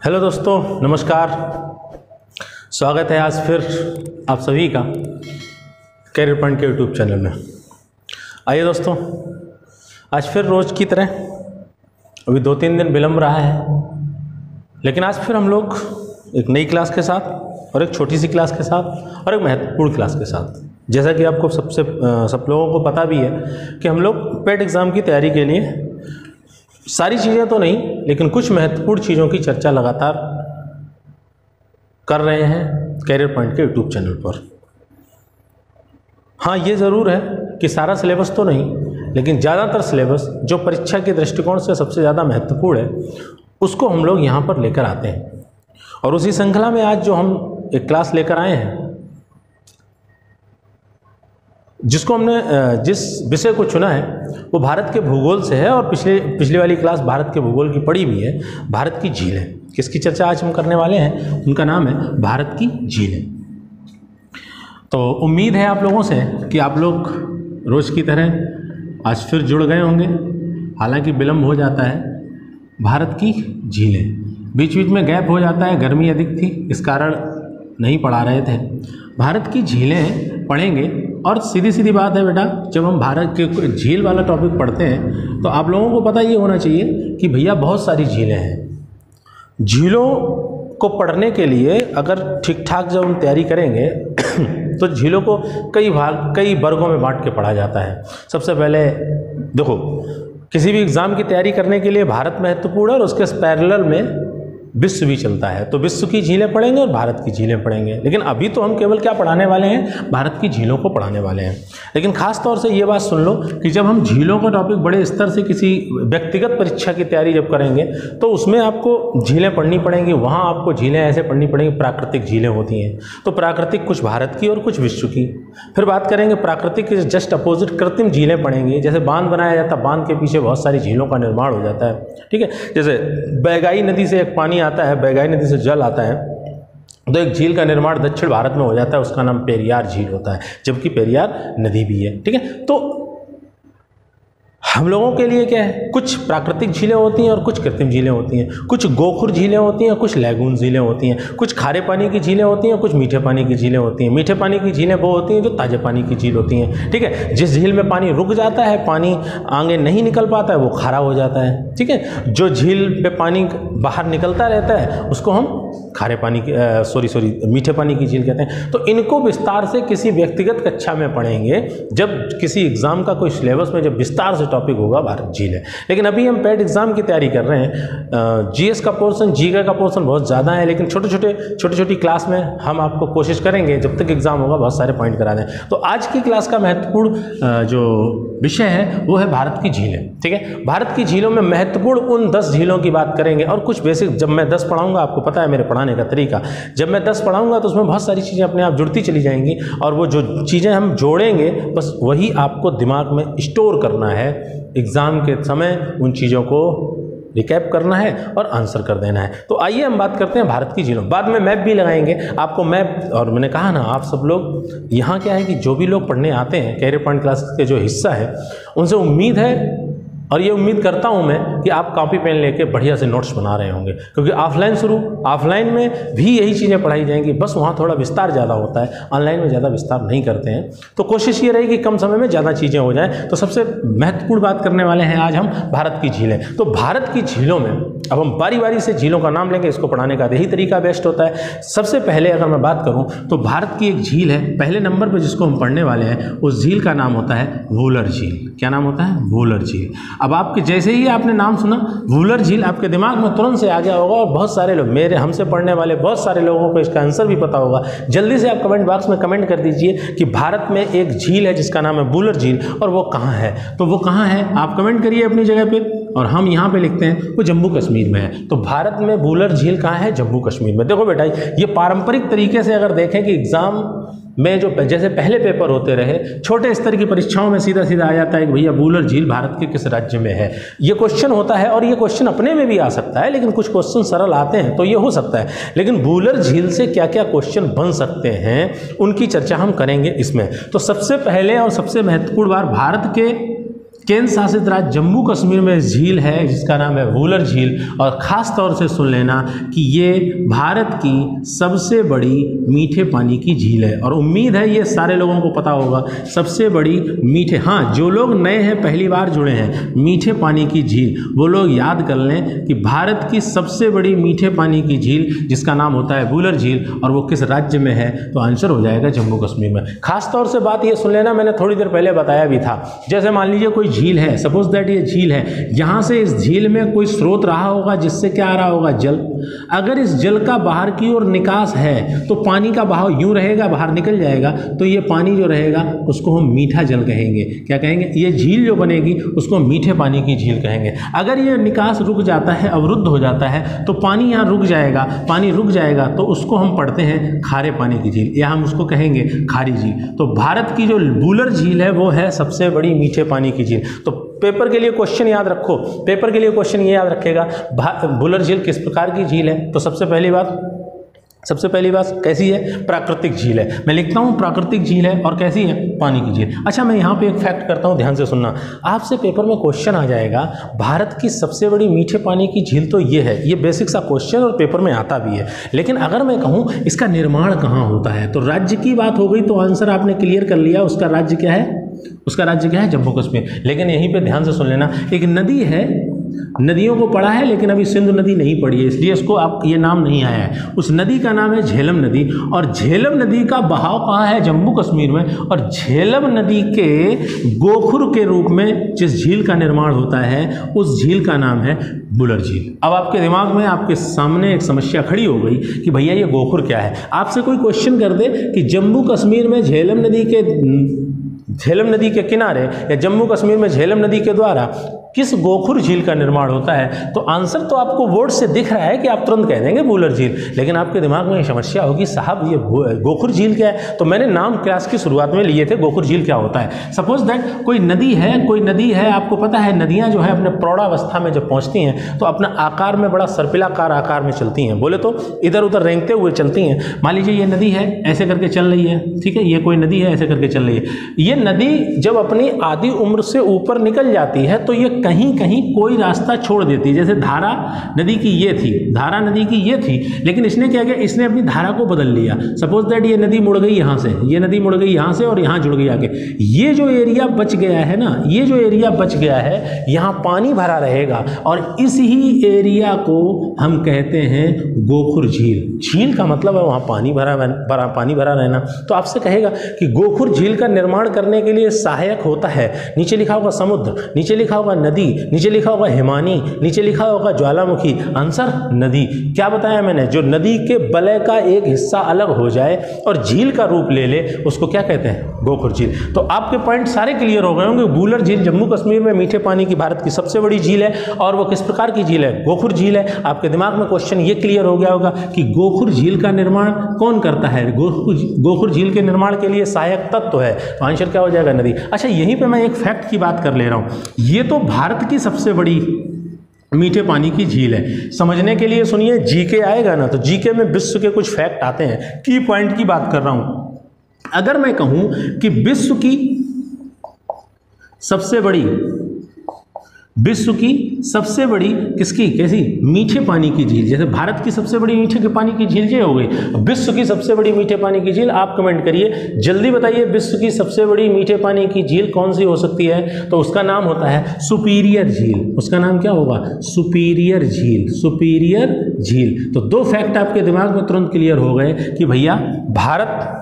Hello दोस्तों, नमस्कार। स्वागत है आज फिर आप सभी का कैरियर पॉइंट के यूट्यूब चैनल में। आइए दोस्तों, आज फिर रोज़ की तरह, अभी दो तीन दिन विलम्ब रहा है, लेकिन आज फिर हम लोग एक नई क्लास के साथ और एक छोटी सी क्लास के साथ और एक महत्वपूर्ण क्लास के साथ। जैसा कि आपको सबसे सब लोगों को पता भी है कि हम लोग पेट एग्ज़ाम की तैयारी के लिए सारी चीज़ें तो नहीं, लेकिन कुछ महत्वपूर्ण चीज़ों की चर्चा लगातार कर रहे हैं कैरियर पॉइंट के यूट्यूब चैनल पर। हाँ ये ज़रूर है कि सारा सिलेबस तो नहीं, लेकिन ज़्यादातर सिलेबस जो परीक्षा के दृष्टिकोण से सबसे ज़्यादा महत्वपूर्ण है, उसको हम लोग यहाँ पर लेकर आते हैं। और उसी श्रृंखला में आज जो हम एक क्लास लेकर आए हैं जिसको हमने जिस विषय को चुना है, वो भारत के भूगोल से है और पिछले, पिछली वाली क्लास भारत के भूगोल की पड़ी भी है। भारत की झीलें। किसकी चर्चा आज हम करने वाले हैं, उनका नाम है भारत की झीलें। तो उम्मीद है आप लोगों से कि आप लोग रोज़ की तरह आज फिर जुड़ गए होंगे। हालाँकि विलम्ब हो जाता है। भारत की झीलें। बीच बीच में गैप हो जाता है, गर्मी अधिक थी, इस कारण नहीं पढ़ा रहे थे। भारत की झीलें पढ़ेंगे और सीधी सीधी बात है बेटा, जब हम भारत के झील वाला टॉपिक पढ़ते हैं तो आप लोगों को पता ये होना चाहिए कि भैया बहुत सारी झीलें हैं। झीलों को पढ़ने के लिए अगर ठीक ठाक जब हम तैयारी करेंगे तो झीलों को कई भाग, कई वर्गों में बांट के पढ़ा जाता है। सबसे पहले, देखो, किसी भी एग्ज़ाम की तैयारी करने के लिए भारत महत्वपूर्ण है और उसके पैरेलल में विश्व भी चलता है तो विश्व की झीलें पढ़ेंगे और भारत की झीलें पढ़ेंगे लेकिन अभी तो हम केवल क्या पढ़ाने वाले हैं? भारत की झीलों को पढ़ाने वाले हैं। लेकिन खास तौर से ये बात सुन लो कि जब हम झीलों का टॉपिक बड़े स्तर से किसी व्यक्तिगत परीक्षा की तैयारी जब करेंगे तो उसमें आपको झीलें पढ़नी पड़ेंगी, वहाँ आपको झीलें ऐसे पढ़नी पड़ेंगी, प्राकृतिक झीलें होती हैं। तो प्राकृतिक कुछ भारत की और कुछ विश्व की। फिर बात करेंगे प्राकृतिक के जस्ट अपोजिट कृत्रिम झीलें पड़ेंगी, जैसे बाँध बनाया जाता है बाँध के पीछे बहुत सारी झीलों का निर्माण हो जाता है। ठीक है? जैसे बैगाई नदी से एक पानी आता है, बैगाई नदी से जल आता है तो एक झील का निर्माण दक्षिण भारत में हो जाता है, उसका नाम पेरियार झील होता है, जबकि पेरियार नदी भी है, ठीक है? तो हम लोगों के लिए क्या है? कुछ प्राकृतिक झीलें होती हैं और कुछ कृत्रिम झीलें होती हैं। कुछ गोखुर झीलें होती हैं, कुछ लैगून झीलें होती हैं। कुछ खारे पानी की झीलें होती हैं, कुछ मीठे पानी की झीलें होती हैं। मीठे पानी की झीलें वो होती हैं जो ताजे पानी की झील होती हैं। ठीक है? जिस झील में पानी रुक जाता है, पानी आगे नहीं निकल पाता है, वो खारा हो जाता है। ठीक है? जो झील पर पानी बाहर निकलता रहता है, उसको हम खारे पानी की सॉरी सॉरी, मीठे पानी की झील कहते हैं। तो इनको विस्तार से किसी व्यक्तिगत कक्षा में पढ़ेंगे। जब किसी एग्ज़ाम का कोई सिलेबस में जब विस्तार से टॉपिक होगा, भारत झील है। लेकिन अभी हम पेड एग्ज़ाम की तैयारी कर रहे हैं। जीएस का पोर्सन जीके का पोर्सन बहुत ज़्यादा है, लेकिन छोटे छोटे छोटी छोटी क्लास में हम आपको कोशिश करेंगे, जब तक एग्ज़ाम होगा, बहुत सारे पॉइंट करा दें। तो आज की क्लास का महत्वपूर्ण जो विषय है, वो है भारत की झीलें, ठीक है? भारत की झीलों में महत्वपूर्ण उन दस झीलों की बात करेंगे, और कुछ बेसिक जब मैं दस पढ़ाऊँगा, आपको पता है मेरे पढ़ाने का तरीका। जब मैं दस पढ़ाऊँगा तो उसमें बहुत सारी चीज़ें अपने आप जुड़ती चली जाएँगी, और वो जो चीज़ें हम जोड़ेंगे, बस वही आपको दिमाग में स्टोर करना है एग्ज़ाम के समय उन चीज़ों को रिकैप करना है और आंसर कर देना है। तो आइए हम बात करते हैं भारत की जिलों बाद में मैप भी लगाएँगे। आपको मैप और मैंने कहा ना, आप सब लोग, यहाँ क्या है कि जो भी लोग पढ़ने आते हैं कैरियर पॉइंट क्लासेस के जो हिस्सा है, उनसे उम्मीद है और ये उम्मीद करता हूँ मैं कि आप कॉपी पेन लेके बढ़िया से नोट्स बना रहे होंगे। क्योंकि ऑफलाइन शुरू ऑफलाइन में भी यही चीज़ें पढ़ाई जाएँगी, बस वहाँ थोड़ा विस्तार ज़्यादा होता है ऑनलाइन में ज़्यादा विस्तार नहीं करते हैं। तो कोशिश ये रही कि कम समय में ज़्यादा चीज़ें हो जाएँ। तो सबसे महत्वपूर्ण बात करने वाले हैं आज हम भारत की झीलें। तो भारत की झीलों में, अब हम बारी बारी से झीलों का नाम लेंगे, इसको पढ़ाने का यही तरीका बेस्ट होता है। सबसे पहले अगर मैं बात करूँ तो भारत की एक झील है, पहले नंबर पर जिसको हम पढ़ने वाले हैं, उस झील का नाम होता है, वोलर झील। क्या नाम होता है? वोलर झील। अब आपके जैसे ही आपने नाम सुना, वूलर झील आपके दिमाग में तुरंत से आ गया होगा और बहुत सारे लोग, मेरे, हमसे पढ़ने वाले बहुत सारे लोगों को इसका आंसर भी पता होगा। जल्दी से आप कमेंट बॉक्स में कमेंट कर दीजिए कि भारत में एक झील है जिसका नाम है वूलर झील और वो कहाँ है। तो वो कहाँ है? आप कमेंट करिए अपनी जगह पर और हम यहाँ पे लिखते हैं, वो जम्मू कश्मीर में है। तो भारत में वूलर झील कहाँ है? जम्मू कश्मीर में। देखो बेटा, ये पारंपरिक तरीके से अगर देखें कि एग्ज़ाम में जो जैसे पहले पेपर होते रहे, छोटे स्तर की परीक्षाओं में सीधा सीधा आ जाता है कि भैया बूलर झील भारत के किस राज्य में है? ये क्वेश्चन होता है और ये क्वेश्चन अपने में भी आ सकता है, लेकिन कुछ क्वेश्चन सरल आते हैं तो ये हो सकता है। लेकिन बूलर झील से क्या क्या क्वेश्चन बन सकते हैं, उनकी चर्चा हम करेंगे इसमें। तो सबसे पहले और सबसे महत्वपूर्ण बार, भारत के केंद्र शासित राज्य जम्मू कश्मीर में झील है, जिसका नाम है वूलर झील। और ख़ास तौर से सुन लेना कि ये भारत की सबसे बड़ी मीठे पानी की झील है। और उम्मीद है ये सारे लोगों को पता होगा, सबसे बड़ी मीठे हाँ जो लोग नए हैं, पहली बार जुड़े हैं, मीठे पानी की झील। वो लोग याद कर लें कि भारत की सबसे बड़ी मीठे पानी की झील, जिसका नाम होता है वूलर झील, और वो किस राज्य में है तो आंसर हो जाएगा जम्मू कश्मीर में। खासतौर से बात ये सुन लेना, मैंने थोड़ी देर पहले बताया भी था। जैसे मान लीजिए कोई झील है सपोज़ दैट ये झील है, यहाँ से इस झील में कोई स्रोत रहा होगा जिससे क्या आ रहा होगा? जल। अगर इस जल का बाहर की ओर निकास है तो पानी का बहाव यूँ रहेगा, बाहर निकल जाएगा तो ये पानी जो रहेगा, उसको हम मीठा जल कहेंगे। क्या कहेंगे? ये झील जो बनेगी, उसको मीठे पानी की झील कहेंगे। अगर ये निकास रुक जाता है, अवरुद्ध हो जाता है तो पानी यहाँ रुक जाएगा, पानी रुक जाएगा तो उसको हम पढ़ते हैं खारे पानी की झील। या हम उसको कहेंगे खारी झील। तो भारत की जो बूलर झील है, वो है सबसे बड़ी मीठे पानी की झील। तो पेपर के लिए क्वेश्चन याद रखो। पेपर के लिए क्वेश्चन ये याद रखेगा बुलर झील किस प्रकार की झील है? तो सबसे पहली बात, सबसे पहली बात कैसी है? प्राकृतिक झील है। मैं लिखता हूँ, प्राकृतिक झील है और कैसी है? पानी की झील। अच्छा मैं यहाँ पे एक फैक्ट करता हूँ, ध्यान से सुनना। आपसे पेपर में क्वेश्चन आ जाएगा, भारत की सबसे बड़ी मीठे पानी की झील तो ये है। ये बेसिक सा क्वेश्चन और पेपर में आता भी है। लेकिन अगर मैं कहूँ, इसका निर्माण कहाँ होता है? तो राज्य की बात हो गई तो आंसर आपने क्लियर कर लिया, उसका राज्य क्या है? उसका राज्य क्या है? जम्मू कश्मीर। लेकिन यहीं पे ध्यान से सुन लेना, एक नदी है, नदियों को पढ़ा है, लेकिन अभी सिंधु नदी नहीं पड़ी है, इसलिए इसको आप ये नाम नहीं आया है। उस नदी का नाम है झेलम नदी, और झेलम नदी का बहाव कहाँ है? जम्मू कश्मीर में, और झेलम नदी के गोखुर के रूप में जिस झील का निर्माण होता है, उस झील का नाम है बुलर झील। अब आपके दिमाग में, आपके सामने एक समस्या खड़ी हो गई कि भैया ये गोखुर क्या है? आपसे कोई क्वेश्चन कर दे कि जम्मू कश्मीर में झेलम नदी के झेलम नदी के किनारे या जम्मू कश्मीर में झेलम नदी के द्वारा किस गोखुर झील का निर्माण होता है? तो आंसर तो आपको बोर्ड से दिख रहा है कि आप तुरंत कह देंगे बूलर झील। लेकिन आपके दिमाग में समस्या होगी, साहब, ये गोखुर झील क्या है? तो मैंने नाम क्लास की शुरुआत में लिए थे, गोखुर झील क्या होता है? सपोज़ दैट कोई नदी है, कोई नदी है, आपको पता है, नदियाँ जो है अपने प्रौढ़ावस्था में जब पहुँचती हैं तो अपना आकार में बड़ा सर्पिलाकार आकार में चलती हैं। बोले तो इधर उधर रेंगते हुए चलती हैं। मान लीजिए ये नदी है, ऐसे करके चल रही है, ठीक है? ये कोई नदी है, ऐसे करके चल रही है। ये नदी जब अपनी आधी उम्र से ऊपर निकल जाती है तो ये कहीं कहीं कोई रास्ता छोड़ देती है। जैसे धारा नदी की ये थी, धारा नदी की ये थी, लेकिन इसने क्या किया? इसने अपनी धारा को बदल लिया। सपोज़ दैट ये नदी मुड़ गई यहाँ से, ये नदी मुड़ गई यहाँ से और यहाँ जुड़ गई आगे। ये जो एरिया बच गया है ना, ये जो एरिया बच गया है, यहाँ पानी भरा रहेगा और इस ही एरिया को हम कहते हैं गोखुर झील। झील का मतलब है वहाँ पानी भरा भरा, पानी भरा रहना। तो आपसे कहेगा कि गोखुर झील का निर्माण करने के लिए सहायक होता है। नीचे लिखा होगा समुद्र, नीचे लिखा होगा नदी। नीचे लिखा होगा हिमानी, नीचे लिखा होगा ज्वालामुखी। आंसर, नदी। क्या बताया मैंने? जो नदी के बलय का एक हिस्सा अलग हो जाए और झील का रूप ले ले, उसको क्या कहते हैं? गोखुर झील। तो आपके पॉइंट सारे क्लियर हो गए होंगे। बूलर झील जम्मू कश्मीर में मीठे पानी की भारत की सबसे बड़ी झील है और वो किस प्रकार की झील है? गोखुर झील है। आपके दिमाग में क्वेश्चन ये क्लियर हो गया होगा कि गोखुर झील का निर्माण कौन करता है? गोखुर झील के निर्माण के लिए सहायक तत्व है। तो आंसर क्या हो जाएगा नदी? अच्छा यहीं पे मैं एक फैक्ट की बात कर ले रहा हूँ। ये तो भारत की सबसे बड़ी मीठे पानी की झील है। समझने के लिए सुनिए, जीके आएगा ना तो जीके में विश्व के कुछ फैक्ट आते हैं। की पॉइंट की बात कर रहा हूँ। अगर मैं कहूँ कि विश्व की सबसे बड़ी विश्व की सबसे बड़ी किसकी? कैसी? मीठे पानी की झील। जैसे भारत की सबसे बड़ी मीठे के पानी की झील ये हो गई। विश्व की सबसे बड़ी मीठे पानी की झील, आप कमेंट करिए। जल्दी बताइए, विश्व की सबसे बड़ी मीठे पानी की झील कौन सी हो सकती है? तो उसका नाम होता है सुपीरियर झील। उसका नाम क्या होगा? सुपीरियर झील। सुपीरियर झील। तो दो फैक्ट आपके दिमाग में तुरंत क्लियर हो गए कि भैया, भारत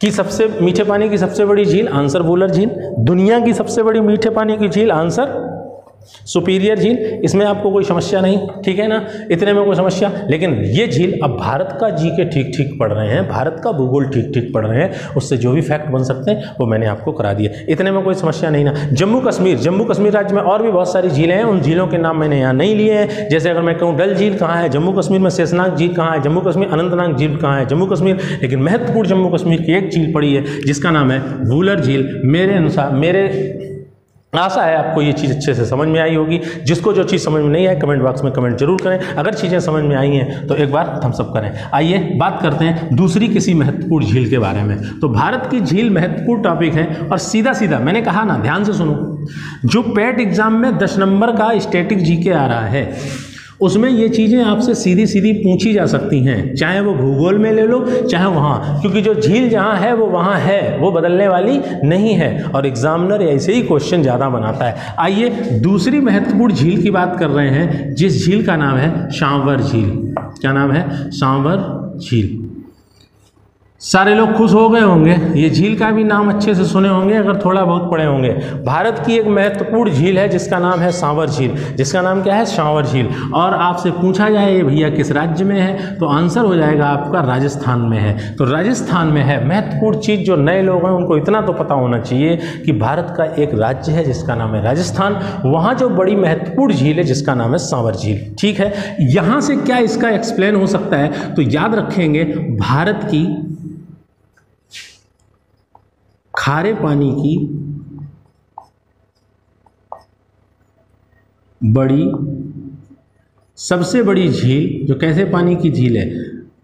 की सबसे, मीठे पानी की सबसे बड़ी झील, आंसर बोलर झील। दुनिया की सबसे बड़ी मीठे पानी की झील, आंसर सुपीरियर झील, इसमें आपको कोई समस्या नहीं, ठीक है ना? इतने में कोई समस्या। लेकिन ये झील, अब भारत का जी के ठीक ठीक पढ़ रहे हैं, भारत का भूगोल ठीक ठीक पढ़ रहे हैं, उससे जो भी फैक्ट बन सकते हैं, वो मैंने आपको करा दिया इतने में कोई समस्या नहीं ना। जम्मू कश्मीर जम्मू कश्मीर राज्य में और भी बहुत सारी झीलें हैं, उन झीलों के नाम मैंने यहाँ नहीं लिए हैं। जैसे अगर मैं कहूँ, डल झील कहाँ है, जम्मू कश्मीर में शेषनाग झील कहाँ है, जम्मू कश्मीर, अनंतनाग झील कहाँ है, जम्मू कश्मीर, लेकिन महत्वपूर्ण जम्मू कश्मीर की एक झील पड़ी है, जिसका नाम है वूलर झील। मेरे अनुसार, मेरे आशा है आपको ये चीज़ अच्छे से समझ में आई होगी। जिसको जो चीज़ समझ में नहीं आई कमेंट बॉक्स में कमेंट ज़रूर करें। अगर चीज़ें समझ में आई हैं तो एक बार सब करें। आइए बात करते हैं दूसरी किसी महत्वपूर्ण झील के बारे में। तो भारत की झील महत्वपूर्ण टॉपिक है और सीधा सीधा मैंने कहा ना, ध्यान से सुनो। जो पेट एग्ज़ाम में दस नंबर का स्टेटिक जी के आ रहा है उसमें ये चीज़ें आपसे सीधी सीधी पूछी जा सकती हैं। चाहे वो भूगोल में ले लो, चाहे वहाँ। क्योंकि जो झील जहाँ है, वो वहाँ है। वो बदलने वाली नहीं है। और एग्जामिनर ऐसे ही क्वेश्चन ज़्यादा बनाता है। आइए, दूसरी महत्वपूर्ण झील की बात कर रहे हैं। जिस झील का नाम है, सांवर झील। क्या नाम है? सांवर झील। सारे लोग खुश हो गए होंगे। ये झील का भी नाम अच्छे से सुने होंगे, अगर थोड़ा बहुत पढ़े होंगे। भारत की एक महत्वपूर्ण झील है, जिसका नाम है सांवर झील। जिसका नाम क्या है? सांवर झील। और आपसे पूछा जाए, ये भैया किस राज्य में है? तो आंसर हो जाएगा आपका, राजस्थान में है। तो राजस्थान में है। महत्वपूर्ण चीज़ जो नए लोग हैं, उनको इतना तो पता होना चाहिए कि भारत का एक राज्य है, जिसका नाम है राजस्थान। वहाँ जो बड़ी महत्वपूर्ण झील है, जिसका नाम है सांवर झील। ठीक है? यहाँ से क्या इसका एक्सप्लेन हो सकता है? तो याद रखेंगे, भारत की खारे पानी की बड़ी, सबसे बड़ी झील, जो कैसे पानी की झील है,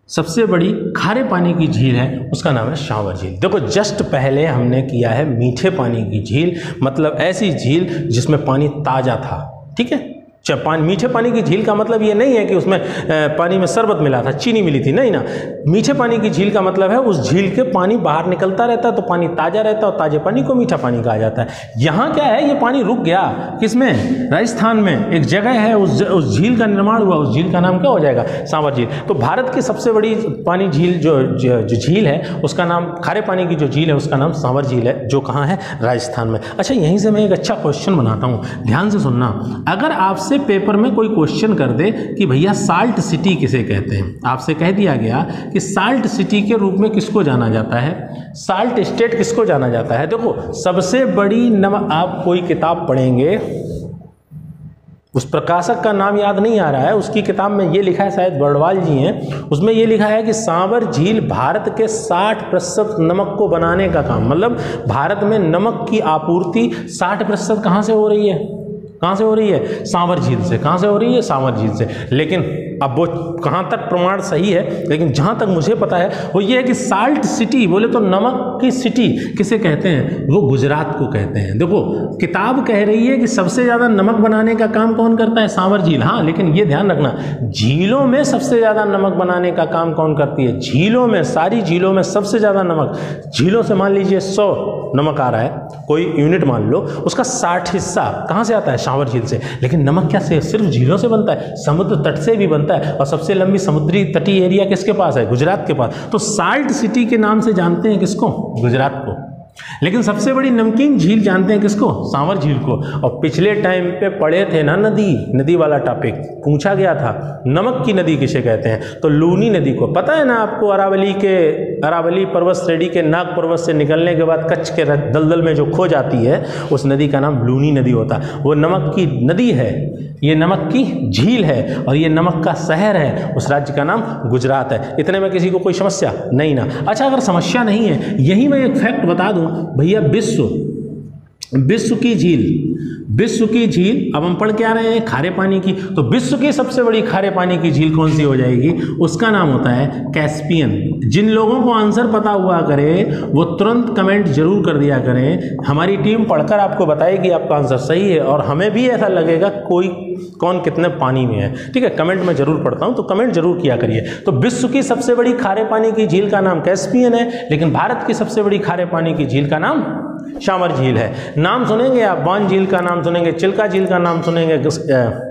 सबसे बड़ी खारे पानी की झील है, उसका नाम है शावर झील। देखो, जस्ट पहले हमने किया है मीठे पानी की झील मतलब ऐसी झील जिसमें पानी ताज़ा था, ठीक है? पानी, मीठे पानी की झील का मतलब ये नहीं है कि उसमें पानी में शरबत मिला था, चीनी मिली थी, नहीं ना। मीठे पानी की झील का मतलब है उस झील के पानी बाहर निकलता रहता है तो पानी ताज़ा रहता है और ताज़े पानी को मीठा पानी कहा जाता है। यहाँ क्या है, ये पानी रुक गया। किसमें? राजस्थान में एक जगह है, उस उस झील का निर्माण हुआ, उस झील का नाम क्या हो जाएगा? सांवर झील। तो भारत की सबसे बड़ी पानी झील जो जो झील है, उसका नाम, खारे पानी की जो झील है, उसका नाम सांवर झील है, जो कहाँ है? राजस्थान में। अच्छा यहीं से मैं एक अच्छा क्वेश्चन बनाता हूँ। ध्यान से सुनना। अगर आपसे आपसे पेपर में कोई क्वेश्चन कर दे कि भैया साल्ट सिटी किसे कहते हैं। आपसे कह दिया गया कि साल्ट सिटी के रूप में किसको जाना जाता है? साल्ट स्टेट किसको जाना जाता है? देखो, सबसे बड़ी नम आप कोई किताब पढ़ेंगे, उस प्रकाशक का नाम याद नहीं आ रहा है, उसकी किताब में ये लिखा है, शायद बर्डवाल जी हैं, उसमें ये लिखा है कि सांवर झील भारत के 60 प्रतिशत नमक को बनाने का काम मतलब भारत में नमक की आपूर्ति 60 प्रतिशत कहाँ से हो रही है? कहाँ से हो रही है? सांवर झील से। कहाँ से हो रही है? सांवर झील से। लेकिन अब वो कहाँ तक प्रमाण सही है? लेकिन जहाँ तक मुझे पता है, वो ये है कि साल्ट सिटी, बोले तो नमक की सिटी, किसे कहते हैं? वो गुजरात को कहते हैं। देखो, किताब कह रही है कि सबसे ज़्यादा नमक बनाने का काम कौन करता है? सांवर झील। हाँ लेकिन ये ध्यान रखना, झीलों में सबसे ज़्यादा नमक बनाने का काम कौन करती है? झीलों में, सारी झीलों में सबसे ज़्यादा नमक। झीलों से मान लीजिए सौ नमक आ रहा है, कोई यूनिट मान लो, उसका साठ हिस्सा कहाँ से आता है? शावर झील से। लेकिन नमक क्या से सिर्फ़ झीलों से बनता है? समुद्र तट से भी बनता है। और सबसे लंबी समुद्री तटीय एरिया किसके पास है? गुजरात के पास। तो साल्ट सिटी के नाम से जानते हैं किसको? गुजरात को। लेकिन सबसे बड़ी नमकीन झील जानते हैं किसको? सांवर झील को। और पिछले टाइम पे पढ़े थे ना नदी? नदी वाला टॉपिक पूछा गया था, नमक की नदी किसे कहते हैं? तो लूनी नदी को। पता है ना आपको अरावली के अरावली पर्वत श्रेणी के नाग पर्वत से निकलने के बाद कच्छ के दलदल में जो खो जाती है, उस नदी का नाम लूनी नदी होता है। वो नमक की नदी है, ये नमक की झील है और ये नमक का शहर है, उस राज्य का नाम गुजरात है। इतने में किसी को कोई समस्या? नहीं ना। अच्छा अगर समस्या नहीं है, यही मैं एक फैक्ट बता दूँ, भैया, विश्व विश्व की झील, विश्व की झील। अब हम पढ़ के आ रहे हैं खारे पानी की। तो विश्व की सबसे बड़ी खारे पानी की झील कौन सी हो जाएगी? उसका नाम होता है कैस्पियन। जिन लोगों को आंसर पता हुआ करे, वो तुरंत कमेंट ज़रूर कर दिया करें। हमारी टीम पढ़कर आपको बताएगी आपका आंसर सही है और हमें भी ऐसा लगेगा कोई, कौन कितने पानी में है। ठीक है, कमेंट में ज़रूर पढ़ता हूँ तो कमेंट ज़रूर किया करिए। तो विश्व की सबसे बड़ी खारे पानी की झील का नाम कैस्पियन है, लेकिन भारत की सबसे बड़ी खारे पानी की झील का नाम शामर झील है। नाम सुनेंगे आप? बान झील का नाम सुनेंगे, चिल्का झील का नाम सुनेंगे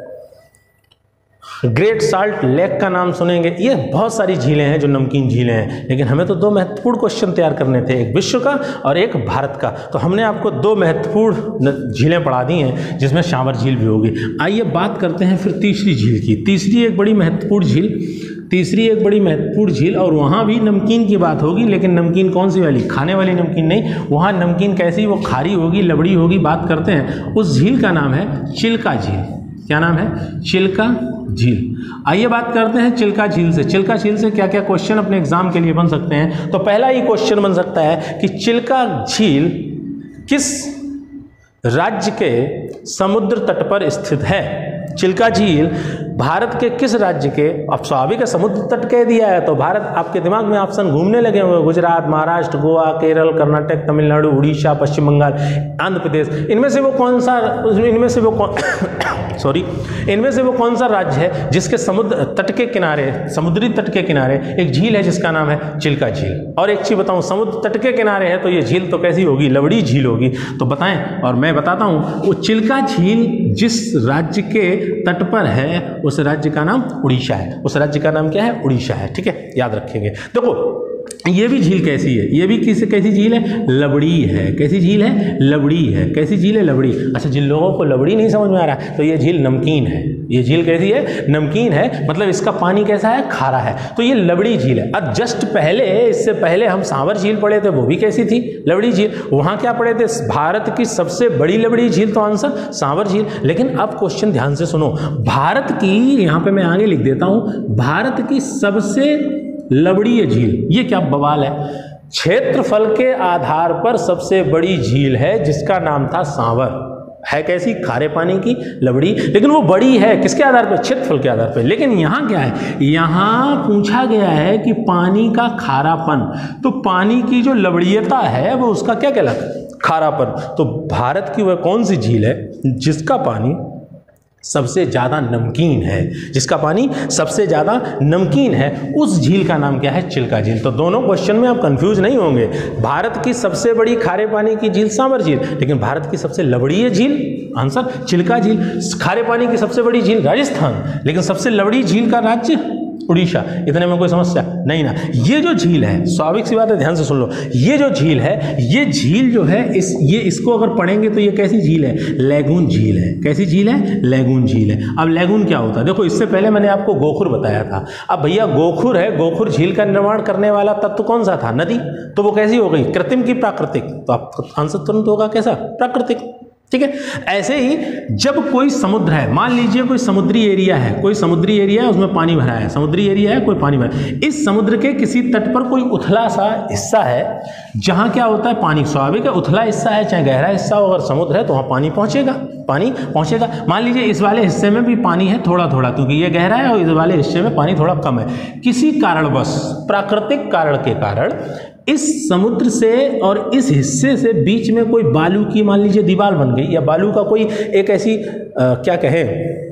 ग्रेट साल्ट लेक का नाम सुनेंगे। ये बहुत सारी झीलें हैं जो नमकीन झीलें हैं, लेकिन हमें तो दो महत्वपूर्ण क्वेश्चन तैयार करने थे, एक विश्व का और एक भारत का। तो हमने आपको दो महत्वपूर्ण झीलें पढ़ा दी हैं, जिसमें शावर झील भी होगी। आइए बात करते हैं फिर तीसरी झील की। तीसरी एक बड़ी महत्वपूर्ण झील तीसरी एक बड़ी महत्वपूर्ण झील, और वहाँ भी नमकीन की बात होगी, लेकिन नमकीन कौन सी वाली? खाने वाली नमकीन नहीं। वहाँ नमकीन कैसी, वो खारी होगी, लबड़ी होगी, बात करते हैं। उस झील का नाम है चिल्का झील। क्या नाम है? चिल्का झील। आइए बात करते हैं चिल्का झील से। चिल्का झील से क्या क्या क्वेश्चन अपने एग्ज़ाम के लिए बन सकते हैं? तो पहला ही क्वेश्चन बन सकता है कि चिल्का झील किस राज्य के समुद्र तट पर स्थित है? चिल्का झील भारत के किस राज्य के, अब स्वाभाविक है, समुद्र तट कह दिया है तो भारत आपके दिमाग में ऑप्शन घूमने लगे हुए गुजरात, महाराष्ट्र, गोवा, केरल, कर्नाटक, तमिलनाडु, उड़ीसा, पश्चिम बंगाल, आंध्र प्रदेश। इनमें से वो कौन सा, इनमें से वो सॉरी इनमें से वो कौन सा राज्य है जिसके समुद्र तट के किनारे, समुद्री तट के किनारे एक झील है जिसका नाम है चिल्का झील। और एक चीज़ बताऊँ, समुद्र तट के किनारे है तो ये झील तो कैसी होगी? लवड़ी झील होगी। तो बताएँ, और मैं बताता हूँ, वो चिल्का झील जिस राज्य के तट पर है उस राज्य का नाम उड़ीसा है। उस राज्य का नाम क्या है? उड़ीसा है, ठीक है? याद रखेंगे। देखो, ये भी झील कैसी है? ये भी किस, कैसी झील है? लबड़ी है। कैसी झील है? लबड़ी है। कैसी झील है? लबड़ी। अच्छा जिन लोगों को लबड़ी नहीं समझ में आ रहा तो ये झील नमकीन है। ये झील कैसी है? नमकीन है। मतलब इसका पानी कैसा है? खारा है। तो ये लबड़ी झील है। अब जस्ट पहले, इससे पहले हम सांवर झील पढ़े थे, वो भी कैसी थी? लबड़ी झील। वहाँ क्या पढ़े थे? भारत की सबसे बड़ी लबड़ी झील तो आंसर सांवर झील। लेकिन अब क्वेश्चन ध्यान से सुनो। भारत की, यहाँ पे मैं आगे लिख देता हूँ, भारत की सबसे लबड़ी झील, ये क्या बवाल है? क्षेत्रफल के आधार पर सबसे बड़ी झील है, जिसका नाम था सांवर। है कैसी? खारे पानी की लबड़ी। लेकिन वो बड़ी है, किसके आधार पर क्षेत्रफल के आधार पर लेकिन यहाँ क्या है? यहाँ पूछा गया है कि पानी का खारापन तो पानी की जो लबड़ीयता है, वो उसका क्या कहलाता है? खारापन। तो भारत की वह कौन सी झील है जिसका पानी सबसे ज़्यादा नमकीन है। जिसका पानी सबसे ज़्यादा नमकीन है, उस झील का नाम क्या है? चिल्का झील। तो दोनों क्वेश्चन में आप कंफ्यूज नहीं होंगे। भारत की सबसे बड़ी खारे पानी की झील सांबर झील, लेकिन भारत की सबसे लबड़ी झील? आंसर चिल्का झील। खारे पानी की सबसे बड़ी झील राजस्थान, लेकिन सबसे लबड़ी झील का राज्य? उड़ीसा। इतने में कोई समस्या? नहीं ना। ये जो झील है, स्वाभाविक सी बात है, ध्यान से सुन लो। ये जो झील है, ये झील जो है, इस, ये इसको अगर पढ़ेंगे तो ये कैसी झील है? लेगून झील है। कैसी झील है? लेगून झील है। अब लेगून क्या होता है? देखो, इससे पहले मैंने आपको गोखुर बताया था। अब भैया, गोखुर है, गोखुर झील का निर्माण करने वाला तत्व कौन सा था? नदी। तो वो कैसी हो गई? कृत्रिम की प्राकृतिक। तो आप आंसर तुरंत होगा कैसा? प्राकृतिक। ठीक है? ऐसे ही जब कोई समुद्र है, मान लीजिए कोई समुद्री एरिया है, कोई समुद्री एरिया है, उसमें पानी भरा है, समुद्री एरिया है, कोई पानी भरा है, इस समुद्र के किसी तट पर कोई उथला सा हिस्सा है, जहाँ क्या होता है? पानी स्वाभाविक है, उथला हिस्सा है, चाहे गहरा हिस्सा हो, अगर समुद्र है तो वहाँ पानी पहुंचेगा पानी पहुंचेगा। मान लीजिए इस वाले हिस्से में भी पानी है थोड़ा थोड़ा क्योंकि ये गहरा है और इस वाले हिस्से में पानी थोड़ा कम है। किसी कारणवश, प्राकृतिक कारण के कारण इस समुद्र से और इस हिस्से से बीच में कोई बालू की मान लीजिए दीवार बन गई या बालू का कोई एक ऐसी आ, क्या कहें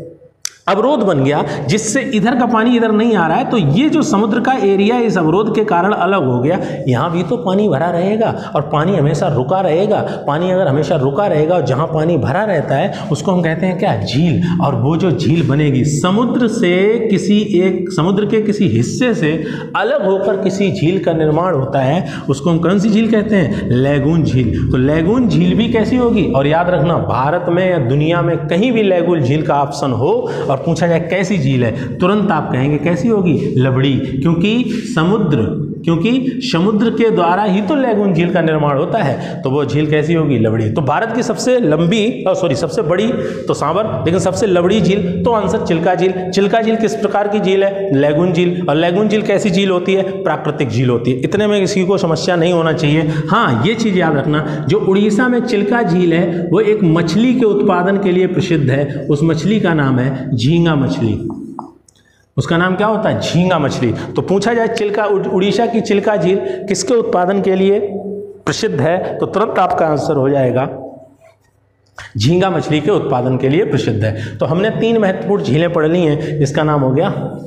अवरोध बन गया, जिससे इधर का पानी इधर नहीं आ रहा है तो ये जो समुद्र का एरिया इस अवरोध के कारण अलग हो गया। यहाँ भी तो पानी भरा रहेगा, और पानी हमेशा रुका रहेगा। पानी अगर हमेशा रुका रहेगा, और जहाँ पानी भरा रहता है, उसको हम कहते हैं क्या? झील। और वो जो झील बनेगी, समुद्र से किसी एक, समुद्र के किसी हिस्से से अलग होकर किसी झील का निर्माण होता है, उसको हम कौन सी झील कहते हैं? लेगून झील। तो लेगून झील भी कैसी होगी? और याद रखना, भारत में या दुनिया में कहीं भी लेगून झील का ऑप्शन हो और पूछा जाए कैसी झील है? तुरंत आप कहेंगे कैसी होगी? लबड़ी क्योंकि समुद्र क्योंकि समुद्र के द्वारा ही तो लेगून झील का निर्माण होता है। तो वो झील कैसी होगी? लबड़ी तो भारत की सबसे लंबी सॉरी सबसे बड़ी तो सांबर लेकिन सबसे लबड़ी झील तो आंसर चिल्का झील। चिल्का झील किस प्रकार की झील है? लेगून झील। और लेगून झील कैसी झील होती है? प्राकृतिक झील होती है। इतने में किसी को समस्या नहीं होना चाहिए। हाँ ये चीज़ याद रखना, जो उड़ीसा में चिल्का झील है, वो एक मछली के उत्पादन के लिए प्रसिद्ध है। उस मछली का नाम है झींगा मछली। उसका नाम क्या होता है? झींगा मछली। तो पूछा जाए चिल्का उड़ीसा की चिल्का झील किसके उत्पादन के लिए प्रसिद्ध है? तो तुरंत आपका आंसर हो जाएगा। झींगा मछली के उत्पादन के लिए प्रसिद्ध है। तो हमने तीन महत्वपूर्ण झीलें पढ़ ली हैं, जिसका नाम हो गया,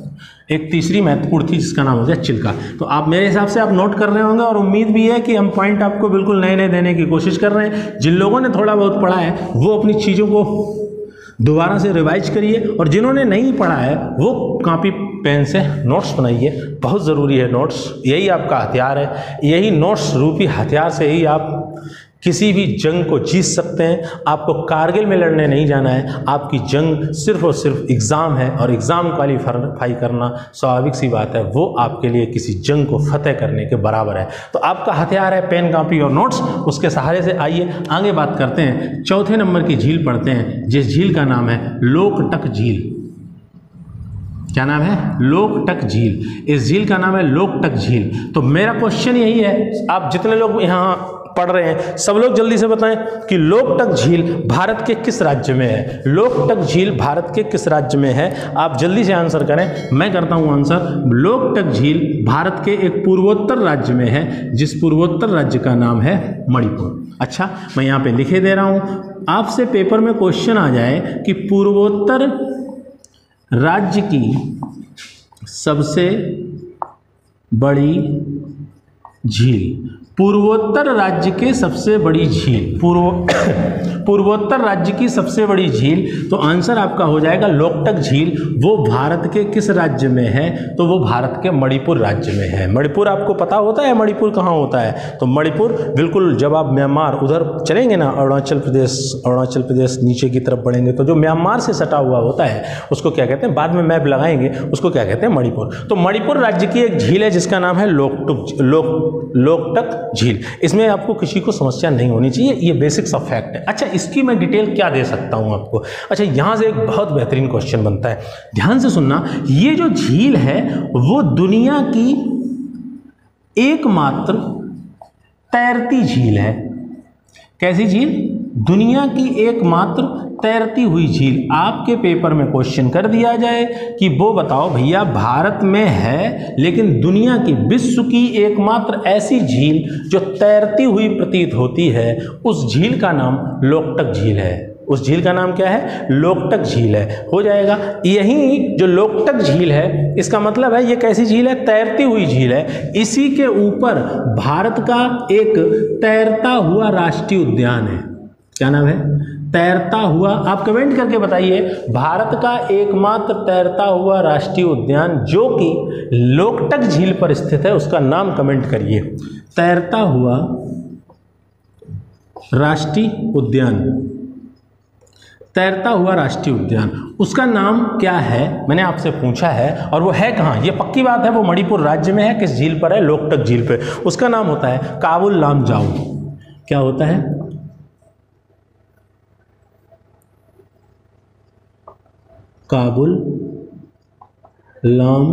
एक तीसरी महत्वपूर्ण थी, जिसका नाम हो गया चिल्का। तो आप मेरे हिसाब से आप नोट कर रहे होंगे, और उम्मीद भी है कि हम पॉइंट आपको बिल्कुल नए नए देने की कोशिश कर रहे हैं। जिन लोगों ने थोड़ा बहुत पढ़ा है, वो अपनी चीज़ों को दोबारा से रिवाइज करिए और जिन्होंने नहीं पढ़ा है, वो कापी पेन से नोट्स बनाइए। बहुत ज़रूरी है नोट्स यही आपका हथियार है। यही नोट्स रूपी हथियार से ही आप किसी भी जंग को जीत सकते हैं। आपको कारगिल में लड़ने नहीं जाना है। आपकी जंग सिर्फ़ और सिर्फ़ एग्ज़ाम है और एग्ज़ाम क्वालिफाई करना स्वाभाविक सी बात है। वो आपके लिए किसी जंग को फतेह करने के बराबर है। तो आपका हथियार है, पेन, कापी और नोट्स। उसके सहारे से आइए, आगे बात करते हैं। चौथे नंबर की झील पढ़ते हैं। जिस झील का नाम है लोकटक झील। क्या नाम है? लोकटक झील। इस झील का नाम है लोकटक झील। तो मेरा क्वेश्चन यही है, आप जितने लोग यहाँ पढ़ रहे हैं। सब लोग जल्दी से बताएँ कि लोकटक झील भारत के किस राज्य में है? लोकटक झील भारत के किस राज्य में है? आप जल्दी से आंसर करें। मैं करता हूँ आंसर। लोकटक झील भारत के एक पूर्वोत्तर राज्य में है, जिस पूर्वोत्तर राज्य का नाम है मणिपुर। अच्छा मैं यहाँ पे लिखे दे रहा हूँ। आपसे पेपर में क्वेश्चन आ जाए कि पूर्वोत्तर राज्य की सबसे बड़ी झील पूर्वोत्तर राज्य के सबसे बड़ी झील पूर्व पूर्वोत्तर राज्य की सबसे बड़ी झील तो आंसर आपका हो जाएगा लोकटक झील। वो भारत के किस राज्य में है? तो वो भारत के मणिपुर राज्य में है। मणिपुर आपको पता होता है, मणिपुर कहाँ होता है? तो मणिपुर, बिल्कुल जब आप म्यांमार। उधर चलेंगे ना, अरुणाचल प्रदेश अरुणाचल प्रदेश नीचे की तरफ़ बढ़ेंगे तो जो म्यांमार से सटा हुआ होता है, उसको क्या कहते हैं? बाद में मैप लगाएँगे, उसको क्या कहते हैं? मणिपुर। तो मणिपुर राज्य की एक झील है, जिसका नाम है लोकटुक लोक, लोकटक झील। इसमें आपको किसी को समस्या नहीं होनी चाहिए, ये बेसिक सा फैक्ट है। अच्छा इसकी मैं डिटेल क्या दे सकता हूँ आपको? अच्छा यहाँ से एक बहुत बेहतरीन क्वेश्चन बनता है। ध्यान से सुनना, ये जो झील है, वो दुनिया की एकमात्र तैरती झील है। कैसी झील? दुनिया की एकमात्र तैरती हुई झील। आपके पेपर में क्वेश्चन कर दिया जाए कि वो बताओ भैया भारत में है, लेकिन दुनिया की विश्व की एकमात्र ऐसी झील जो तैरती हुई प्रतीत होती है, उस झील का नाम लोकटक झील है। उस झील का नाम क्या है? लोकटक झील है। हो जाएगा। यही जो लोकटक झील है, इसका मतलब है ये कैसी झील है? तैरती हुई झील है। इसी के ऊपर भारत का एक तैरता हुआ राष्ट्रीय उद्यान है। क्या नाम है? तैरता हुआ। आप कमेंट करके बताइए, भारत का एकमात्र तैरता हुआ राष्ट्रीय उद्यान जो कि लोकटक झील पर स्थित है, उसका नाम कमेंट करिए। तैरता हुआ राष्ट्रीय उद्यान। तैरता हुआ राष्ट्रीय उद्यान। उसका नाम क्या है? मैंने आपसे पूछा है, और वो है कहाँ? ये पक्की बात है, वो मणिपुर राज्य में है, किस झील पर है? लोकटक झील पर उसका नाम होता है काबुल लामजाऊ। क्या होता है? काबुल लाम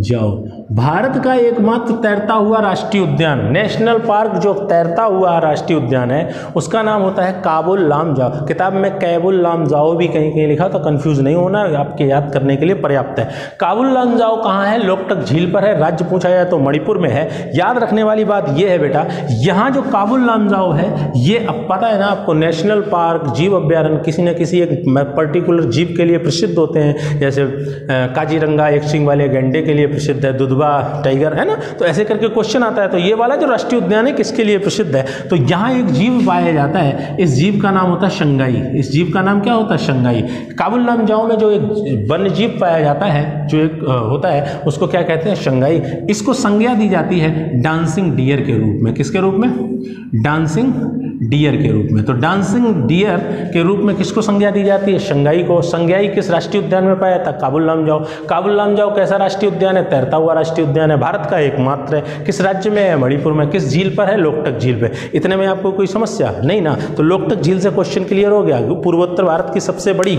जाओ। भारत का एकमात्र तैरता हुआ राष्ट्रीय उद्यान, नेशनल पार्क जो तैरता हुआ राष्ट्रीय उद्यान है, उसका नाम होता है काबुल लाम जाओ। किताब में कैबुल लाम जाओ भी कहीं कहीं लिखा तो कंफ्यूज नहीं होना, आपके याद करने के लिए पर्याप्त है। काबुल लाम जाओ कहाँ है? लोकटक झील पर है, राज्य पूछा जाए तो मणिपुर में है। याद रखने वाली बात यह है बेटा, यहाँ जो काबुल लाम जाओ है, ये अब पता है ना आपको, नेशनल पार्क, जीव अभ्यारण्य, किसी न किसी एक पर्टिकुलर जीव के लिए प्रसिद्ध होते हैं। जैसे काजीरंगा, एक सिंह वाले गेंडे के लिए प्रसिद्ध है, दुधवा टाइगर है ना? तो ऐसे करके क्वेश्चन आता है तो ये वाला जो राष्ट्रीय उद्यान है, किसके लिए प्रसिद्ध है? तो यहाँ एक जीव पाया जाता है, इस जीव का नाम होता है शंगाई। इस जीव का नाम क्या होता है? शंगाई। काबुल नामजाओ में जो एक वन्य जीव पाया जाता है, जो एक होता है, उसको क्या कहते हैं? शंगाई। इसको संज्ञा दी जाती है डांसिंग डियर के रूप में। किसके रूप में? डांसिंग डियर के रूप में। तो डांसिंग डियर के रूप में किसको संज्ञा दी जाती है? शंघाई को। संज्ञाई किस राष्ट्रीय उद्यान में पाया? था काबुल लाम जाओ काबुल लाम जाओ कैसा राष्ट्रीय उद्यान है? तैरता हुआ राष्ट्रीय उद्यान है। भारत का एकमात्र है। किस राज्य में है? मणिपुर में। किस झील पर है? लोकटक झील पर इतने में आपको कोई समस्या? नहीं ना? तो लोकटक झील से क्वेश्चन क्लियर हो गया। पूर्वोत्तर भारत की सबसे बड़ी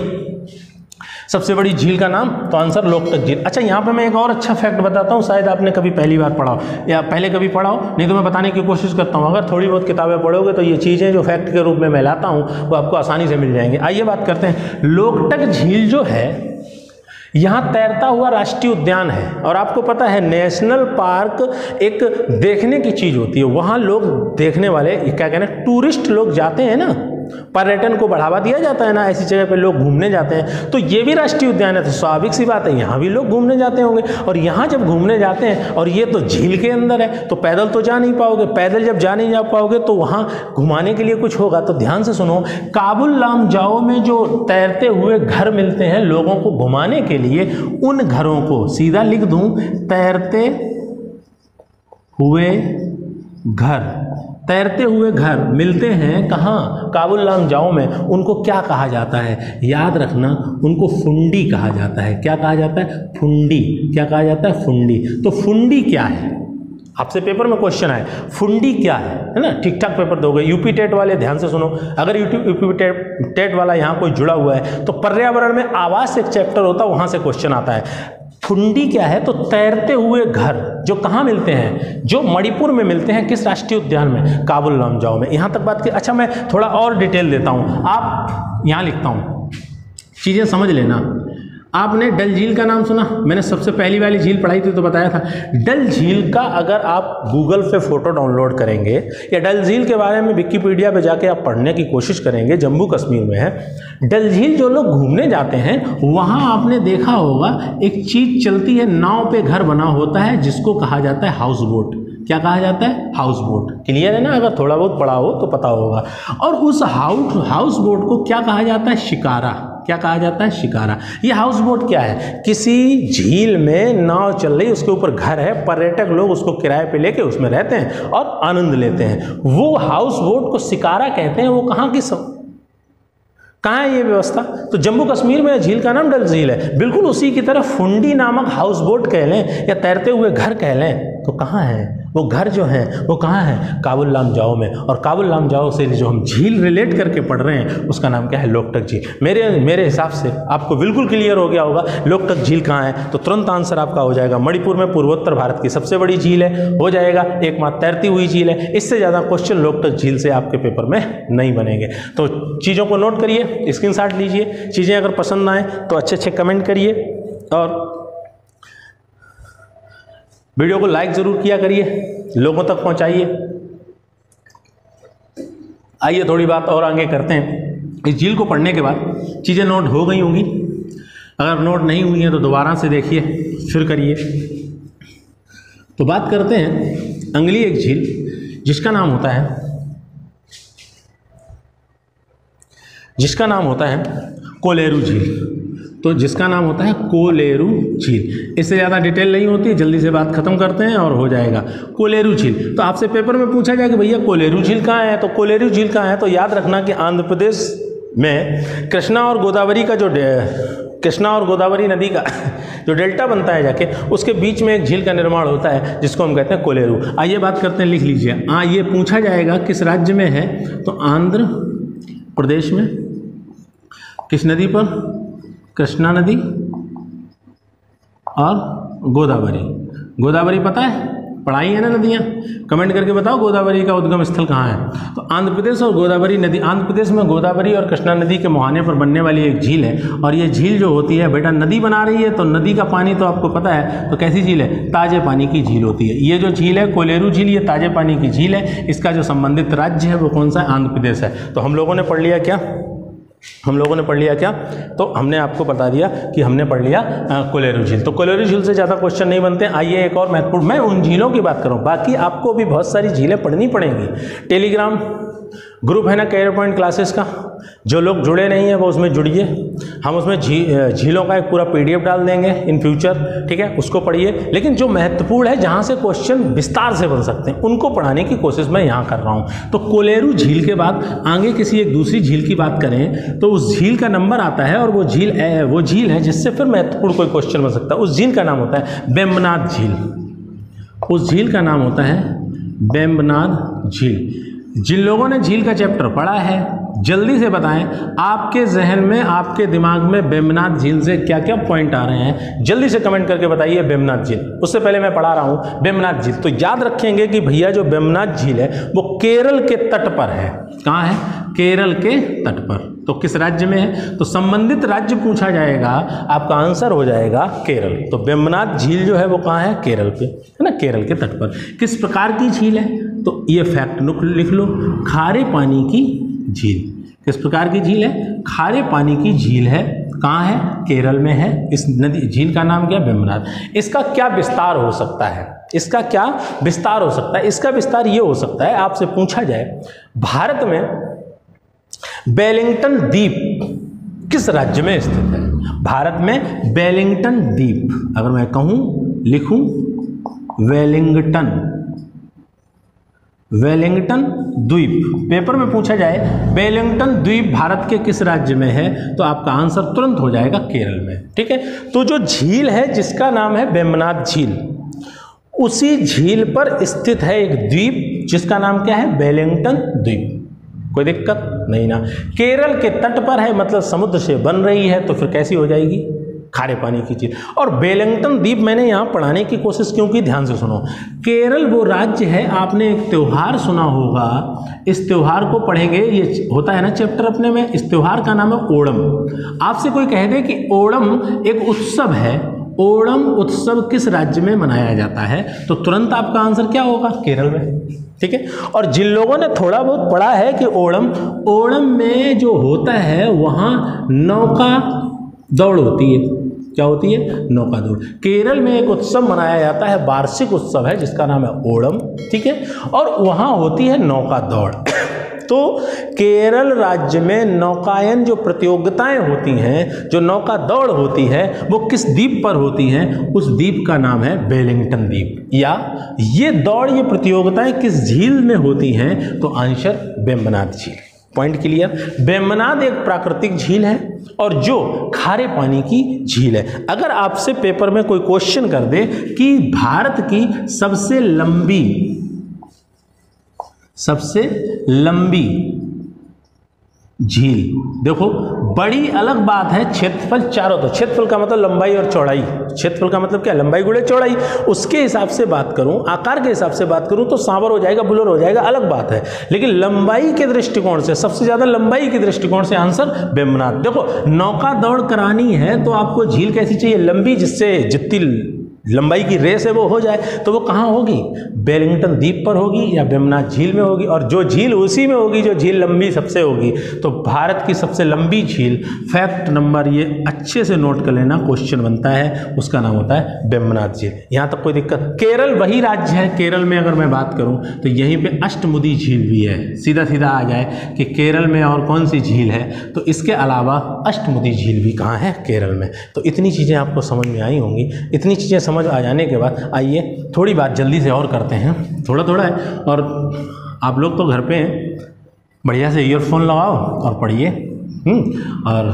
सबसे बड़ी झील का नाम तो आंसर लोकटक झील। अच्छा यहाँ पे मैं एक और अच्छा फैक्ट बताता हूँ, शायद आपने कभी पहली बार पढ़ा हो, या पहले कभी पढ़ा हो, नहीं तो मैं बताने की कोशिश करता हूँ। अगर थोड़ी बहुत किताबें पढ़ोगे तो ये चीज़ें जो फैक्ट के रूप में मैं लाता हूँ, वो आपको आसानी से मिल जाएँगे। आइए बात करते हैं। लोकटक झील जो है, यहाँ तैरता हुआ राष्ट्रीय उद्यान है, और आपको पता है नेशनल पार्क एक देखने की चीज़ होती है। वहाँ लोग देखने वाले, क्या कहना, टूरिस्ट लोग जाते हैं ना पर्यटन को बढ़ावा दिया जाता है ना, ऐसी जगह पे लोग घूमने जाते हैं। तो ये भी राष्ट्रीय उद्यान है तो स्वाभाविक सी बात है, यहाँ भी लोग घूमने जाते होंगे। और यहाँ जब घूमने जाते हैं, और ये तो झील के अंदर है तो पैदल तो जा नहीं पाओगे। पैदल जब जा नहीं जा पाओगे तो वहाँ घुमाने के लिए कुछ होगा। तो ध्यान से सुनो, काबुल लाम जाओ में जो तैरते हुए घर मिलते हैं लोगों को घुमाने के लिए, उन घरों को सीधा लिख दूँ, तैरते हुए घर। तैरते हुए घर मिलते हैं, कहाँ? काबुल लांग जाओ में उनको क्या कहा जाता है? याद रखना, उनको फुंडी कहा जाता है। क्या कहा जाता है? फुंडी। क्या कहा जाता है? फुंडी। तो फुंडी क्या है? आपसे पेपर में क्वेश्चन आए, फुंडी क्या है? है ना? ठीक ठाक पेपर दोगे यूपी टेट वाले, ध्यान से सुनो, अगर यूपी टेट टेट वाला यहाँ कोई जुड़ा हुआ है तो पर्यावरण में आवास एक चैप्टर होता है, वहाँ से क्वेश्चन आता है। फुंडी क्या है? तो तैरते हुए घर, जो कहाँ मिलते हैं? जो मणिपुर में मिलते हैं, किस राष्ट्रीय उद्यान में? काबुल लामजाओ में। यहाँ तक बात की। अच्छा मैं थोड़ा और डिटेल देता हूँ। आप यहाँ लिखता हूँ। चीज़ें समझ लेना। आपने डल झील का नाम सुना? मैंने सबसे पहली वाली झील पढ़ाई थी तो बताया था। डल झील का अगर आप गूगल पे फ़ोटो डाउनलोड करेंगे, या डल झील के बारे में विकीपीडिया पे जाके आप पढ़ने की कोशिश करेंगे, जम्मू कश्मीर में है, डल झील जो लोग घूमने जाते हैं, वहाँ आपने देखा होगा, एक चीज़ चलती है, नाव पे घर बना होता है, जिसको कहा जाता है हाउस बोट क्या कहा जाता है? हाउस बोट क्लियर है ना? अगर थोड़ा बहुत पढ़ा हो तो पता होगा। और उस हाउस हाउस बोट को क्या कहा जाता है? शिकारा। क्या कहा जाता है? शिकारा। ये हाउस बोट क्या है? किसी झील में नाव चल रही, उसके ऊपर घर है, पर्यटक लोग उसको किराए पे लेके उसमें रहते हैं और आनंद लेते हैं। वो हाउस बोट को शिकारा कहते हैं, वो कहाँ की सब कहाँ है ये व्यवस्था? तो जम्मू कश्मीर में झील का नाम डल झील है। बिल्कुल उसी की तरह फुंडी नामक हाउस बोट कह लें या तैरते हुए घर कह लें तो कहाँ है? वो घर जो हैं, वो कहाँ है? काबुल लाम जाओ में। और काबुल लाम जाओ से जो हम झील रिलेट करके पढ़ रहे हैं, उसका नाम क्या है? लोकटक झील। मेरे मेरे हिसाब से आपको बिल्कुल क्लियर हो गया होगा, लोकटक झील कहाँ है? तो तुरंत आंसर आपका हो जाएगा। मणिपुर में पूर्वोत्तर भारत की सबसे बड़ी झील है, हो जाएगा। एक मात्र तैरती हुई झील है। इससे ज़्यादा क्वेश्चन लोकटक झील से आपके पेपर में नहीं बनेंगे। तो चीज़ों को नोट करिए स्क्रीन लीजिए। चीज़ें अगर पसंद आए तो अच्छे अच्छे कमेंट करिए। और वीडियो को लाइक ज़रूर किया करिए, लोगों तक पहुंचाइए। आइए थोड़ी बात और आगे करते हैं। इस झील को पढ़ने के बाद चीज़ें नोट हो गई होंगी। अगर नोट नहीं हुई हैं तो दोबारा से देखिए, फिर करिए। तो बात करते हैं, अंगली एक झील, जिसका नाम होता है, जिसका नाम होता है कोलेरू झील। तो जिसका नाम होता है कोलेरू झील। इससे ज़्यादा डिटेल नहीं होती, जल्दी से बात खत्म करते हैं और हो जाएगा। कोलेरू झील। तो आपसे पेपर में पूछा जाए कि भैया कोलेरू झील कहाँ है? तो कोलेरू झील कहाँ है? तो याद रखना कि आंध्र प्रदेश में कृष्णा और गोदावरी का जो कृष्णा और गोदावरी नदी का जो डेल्टा बनता है जाके, उसके बीच में एक झील का निर्माण होता है, जिसको हम कहते हैं कोलेरू। आइए बात करते हैं, लिख लीजिए। हाँ ये पूछा जाएगा किस राज्य में है? तो आंध्र प्रदेश में। किस नदी पर? कृष्णा नदी और गोदावरी। गोदावरी पता है? पढ़ाई है ना नदियाँ? कमेंट करके बताओ गोदावरी का उद्गम स्थल कहाँ है। तो आंध्र प्रदेश और गोदावरी नदी, आंध्र प्रदेश में गोदावरी और कृष्णा नदी के मुहाने पर बनने वाली एक झील है और ये झील जो होती है, बेटा नदी बना रही है तो नदी का पानी तो आपको पता है तो कैसी झील है? ताजे पानी की झील होती है। ये जो झील है, कोलेरू झील, ये ताजे पानी की झील है। इसका जो संबंधित राज्य है, वो कौन सा आंध्र प्रदेश है। तो हम लोगों ने पढ़ लिया क्या? हम लोगों ने पढ़ लिया क्या? तो हमने आपको बता दिया कि हमने पढ़ लिया कोलेरू झील। तो कोलेरू झील से ज़्यादा क्वेश्चन नहीं बनते। आइए एक और महत्वपूर्ण मैं उन झीलों की बात करूँ। बाकी आपको भी बहुत सारी झीलें पढ़नी पड़ेंगी। टेलीग्राम ग्रुप है ना कैरियर पॉइंट क्लासेस का? जो लोग जुड़े नहीं हैं, वो उसमें जुड़िए। हम उसमें झीलों का एक पूरा पीडीएफ डाल देंगे इन फ्यूचर ठीक है? उसको पढ़िए। लेकिन जो महत्वपूर्ण है, जहाँ से क्वेश्चन विस्तार से बन सकते हैं, उनको पढ़ाने की कोशिश मैं यहाँ कर रहा हूँ। तो कोलेरू झील के बाद आगे किसी एक दूसरी झील की बात करें तो उस झील का नंबर आता है और वो झील वो झील है जिससे फिर महत्वपूर्ण कोई क्वेश्चन बन सकता है। उस झील का नाम होता है बेम्बनाथ झील। उस झील का नाम होता है बेम्बनाथ झील। जिन लोगों ने झील का चैप्टर पढ़ा है, जल्दी से बताएँ, आपके जहन में, आपके दिमाग में बेमनाथ झील से क्या क्या पॉइंट आ रहे हैं? जल्दी से कमेंट करके बताइए बेमनाथ झील। उससे पहले मैं पढ़ा रहा हूँ बेमनाथ झील। तो याद रखेंगे कि भैया, जो बेमनाथ झील है, वो केरल के तट पर है। कहाँ है? केरल के तट पर। तो किस राज्य में है? तो संबंधित राज्य पूछा जाएगा, आपका आंसर हो जाएगा केरल। तो बेम्बनाथ झील जो है वो कहाँ है? केरल पे। है ना? केरल के तट पर। किस प्रकार की झील है? तो ये फैक्ट लिख लो। खारे पानी की झील। किस प्रकार की झील है? खारे पानी की झील है। कहाँ है? केरल में है। इस नदी झील का नाम क्या? बेम्बनाथ इसका क्या विस्तार हो सकता है? इसका क्या विस्तार हो सकता है? इसका विस्तार ये हो सकता है, आपसे पूछा जाए, भारत में बेलिंगटन द्वीप किस राज्य में स्थित है? भारत में बेलिंगटन द्वीप। अगर मैं कहूँ, लिखूं, वेलिंगटन। वेलिंगटन द्वीप। पेपर में पूछा जाए वेलिंगटन द्वीप भारत के किस राज्य में है तो आपका आंसर तुरंत हो जाएगा केरल में। ठीक है? तो जो झील है, जिसका नाम है बेमनाथ झील, उसी झील पर स्थित है एक द्वीप, जिसका नाम क्या है? बेलिंगटन द्वीप। कोई दिक्कत? नहीं ना। केरल के तट पर है मतलब समुद्र से बन रही है तो फिर कैसी हो जाएगी? खारे पानी की चीज़। और बेलिंगटन द्वीप मैंने यहाँ पढ़ाने की कोशिश क्यों की? ध्यान से सुनो। केरल वो राज्य है, आपने एक त्यौहार सुना होगा। इस त्यौहार को पढ़ेंगे, ये होता है ना चैप्टर अपने में? इस त्यौहार का नाम है ओणम। आपसे कोई कह दे कि ओणम एक उत्सव है ओणम उत्सव किस राज्य में मनाया जाता है? तो तुरंत आपका आंसर क्या होगा? केरल में। ठीक है? और जिन लोगों ने थोड़ा बहुत पढ़ा है कि ओणम ओणम में जो होता है, वहाँ नौका दौड़ होती है। क्या होती है? नौका दौड़। केरल में एक उत्सव मनाया जाता है, वार्षिक उत्सव है, जिसका नाम है ओणम। ठीक है? और वहाँ होती है नौका दौड़। तो केरल राज्य में नौकायन जो प्रतियोगिताएँ होती हैं, जो नौका दौड़ होती है, वो किस द्वीप पर होती हैं? उस द्वीप का नाम है बेलिंगटन द्वीप। या ये दौड़, ये प्रतियोगिताएँ किस झील में होती हैं? तो आंसर बेम्बनाथ झील। पॉइंट क्लियर बेमनाद एक प्राकृतिक झील है और जो खारे पानी की झील है। अगर आपसे पेपर में कोई क्वेश्चन कर दे कि भारत की सबसे लंबी सबसे लंबी झील। देखो, बड़ी अलग बात है क्षेत्रफल चारों तो क्षेत्रफल का मतलब लंबाई और चौड़ाई। क्षेत्रफल का मतलब क्या? लंबाई गुड़े चौड़ाई। उसके हिसाब से बात करूँ, आकार के हिसाब से बात करूँ तो सांवर हो जाएगा, बुलर हो जाएगा, अलग बात है। लेकिन लंबाई के दृष्टिकोण से, सबसे ज़्यादा लंबाई के दृष्टिकोण से आंसर बेमनाथ देखो, नौका दौड़ करानी है तो आपको झील कैसी चाहिए? लंबी, जिससे जितनी लंबाई की रेस है, वो हो जाए तो वो कहाँ होगी? बेलिंगटन द्वीप पर होगी या बेमनाथ झील में होगी? और जो झील उसी में होगी, जो झील लंबी सबसे होगी। तो भारत की सबसे लंबी झील, फैक्ट नंबर ये अच्छे से नोट कर लेना, क्वेश्चन बनता है, उसका नाम होता है बेमनाथ झील। यहाँ तक कोई दिक्कत? केरल वही राज्य है, केरल में अगर मैं बात करूँ तो यहीं पर अष्टमुदी झील भी है। सीधा सीधा आ जाए कि केरल में और कौन सी झील है? तो इसके अलावा अष्टमुदी झील भी कहाँ है? केरल में। तो इतनी चीज़ें आपको समझ में आई होंगी। इतनी चीज़ें समझ आ जाने के बाद आइए थोड़ी बात जल्दी से और करते हैं। थोड़ा थोड़ा है। और आप लोग तो घर पे हैं। बढ़िया से ईयरफोन लगाओ और पढ़िए। हम्म, और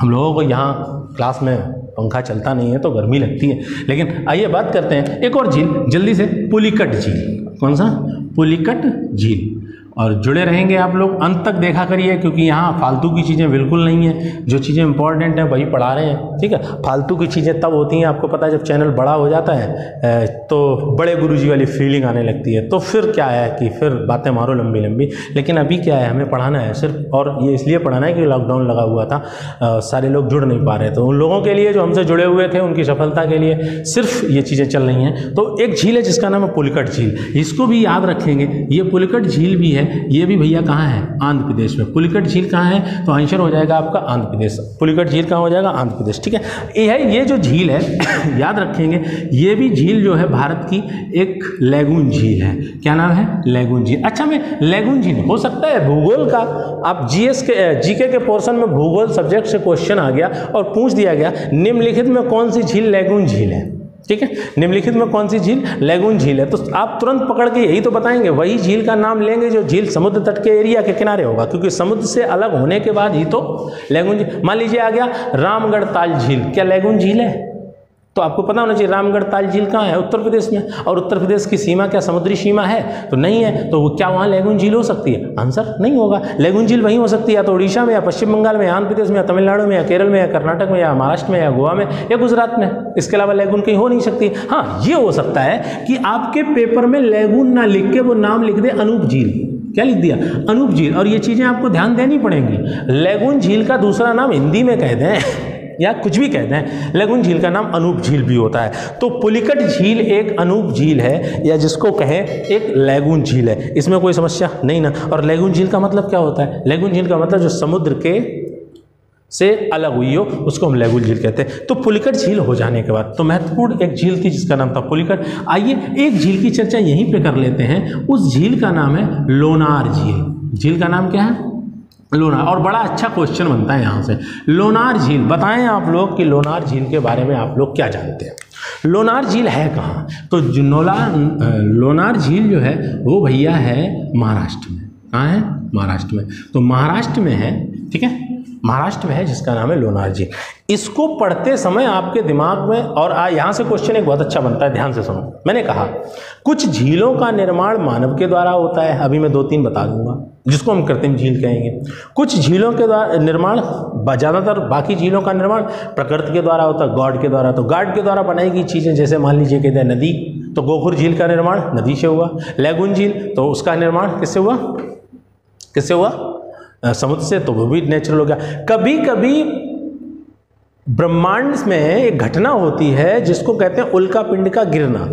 हम लोगों को यहाँ क्लास में पंखा चलता नहीं है तो गर्मी लगती है। लेकिन आइए बात करते हैं। एक और झील जल्दी से पुलिकट झील। कौन सा? पुलिकट झील। और जुड़े रहेंगे आप लोग, अंत तक देखा करिए, क्योंकि यहाँ फालतू की चीज़ें बिल्कुल नहीं है। जो चीज़ें इंपॉर्टेंट हैं, वही पढ़ा रहे हैं, ठीक है? फालतू की चीज़ें तब होती हैं, आपको पता है, जब चैनल बड़ा हो जाता है तो बड़े गुरुजी वाली फीलिंग आने लगती है। तो फिर क्या है कि फिर बातें मारो लंबी लंबी लेकिन अभी क्या है, हमें पढ़ाना है सिर्फ़, और ये इसलिए पढ़ाना है कि लॉकडाउन लगा हुआ था सारे लोग जुड़ नहीं पा रहे। थे उन लोगों के लिए जो हमसे जुड़े हुए थे, उनकी सफलता के लिए सिर्फ़ ये चीज़ें चल रही हैं। तो एक झील है, जिसका नाम है पुलकट झील। इसको भी याद रखेंगे, ये पुलकट झील भी है ये भी भैया कहाँ है? आंध्र प्रदेश में। पुलिकट झील कहाँ है? तो आंसर हो जाएगा आपका आंध्र प्रदेश। पुलिकट झील कहाँ हो जाएगा? आंध्र प्रदेश। ठीक है? ये है, ये जो झील है, याद रखेंगे, ये भी झील जो है भारत की एक लेगुन झील है। क्या नाम है? लेगुन झील। अच्छा मैं लेगुन झील हो सकता है भूगोल का? आप जीएस के जीके के पोर्शन में भूगोल सब्जेक्ट से क्वेश्चन आ गया और पूछ दिया गया, निम्नलिखित में कौन सी झील लेगुन झील है? ठीक है? निम्नलिखित में कौन सी झील? लेगुन झील है। तो आप तुरंत पकड़ के यही तो बताएँगे, वही झील का नाम लेंगे जो झील समुद्र तट के एरिया के किनारे होगा, क्योंकि समुद्र से अलग होने के बाद ही तो लेगुन झील, मान लीजिए आ गया रामगढ़ ताल झील। क्या लेगुन झील है? तो आपको पता होना चाहिए, रामगढ़ ताल झील कहाँ है? उत्तर प्रदेश में। और उत्तर प्रदेश की सीमा क्या? समुद्री सीमा है? तो नहीं है। तो वो क्या वहाँ लेगुन झील हो सकती है? आंसर नहीं होगा। लेगुन झील वहीं हो सकती है। या तो उड़ीसा में, या पश्चिम बंगाल में आंध्र प्रदेश में, या तमिलनाडु में, या केरल में, या कर्नाटक में, या महाराष्ट्र में, या गोवा में, या गुजरात में। इसके अलावा लेगुन कहीं हो नहीं सकती। हाँ ये हो सकता है कि आपके पेपर में लेगुन ना लिख के वो नाम लिख दे अनूप झील। क्या लिख दिया? अनूप झील। और ये चीज़ें आपको ध्यान देनी पड़ेंगी। लेगुन झील का दूसरा नाम हिंदी में कह दें। या कुछ भी कहते हैं लेगुन झील का नाम अनूप झील भी होता है। तो पुलिकट झील एक अनूप झील है, या जिसको कहें एक लेगुन झील है। इसमें कोई समस्या नहीं ना। और लेगुन झील का मतलब क्या होता है? लेगुन झील का मतलब जो समुद्र के से अलग हुई हो, उसको हम लेगुन झील कहते हैं। तो पुलिकट झील हो जाने के बाद तो महत्वपूर्ण एक झील थी जिसका नाम था पुलिकट। आइए एक झील की चर्चा यहीं पे कर लेते हैं। उस झील का नाम है लोनार झील। झील का नाम क्या है? लोनार और बड़ा अच्छा क्वेश्चन बनता है यहाँ से। लोनार झील, बताएँ आप लोग कि लोनार झील के बारे में आप लोग क्या जानते हैं? लोनार झील है कहाँ? तो नोला लोनार झील जो है, वो भैया है महाराष्ट्र में। कहाँ है? महाराष्ट्र में। तो महाराष्ट्र में है, ठीक है? महाराष्ट्र में है, जिसका नाम है लोनार झील। इसको पढ़ते समय आपके दिमाग में, और यहाँ से क्वेश्चन एक बहुत अच्छा बनता है, ध्यान से सुनो। मैंने कहा कुछ झीलों का निर्माण मानव के द्वारा होता है। अभी मैं दो तीन बता दूँगा, जिसको हम कृत्रिम झील कहेंगे। कुछ झीलों के द्वारा निर्माण ज़्यादातर बाकी झीलों का निर्माण प्रकृति के द्वारा होता है, गॉड के द्वारा। तो गॉड के द्वारा बनाई गई चीज़ें, जैसे मान लीजिए कहते हैं नदी तो गोखुर झील का निर्माण नदी से हुआ। लेगुन झील तो उसका निर्माण किससे हुआ? किससे हुआ? समुद्र से तो वो भी नेचुरल हो गया। कभी कभी ब्रह्मांड में एक घटना होती है, जिसको कहते हैं उल्का पिंड का गिरना।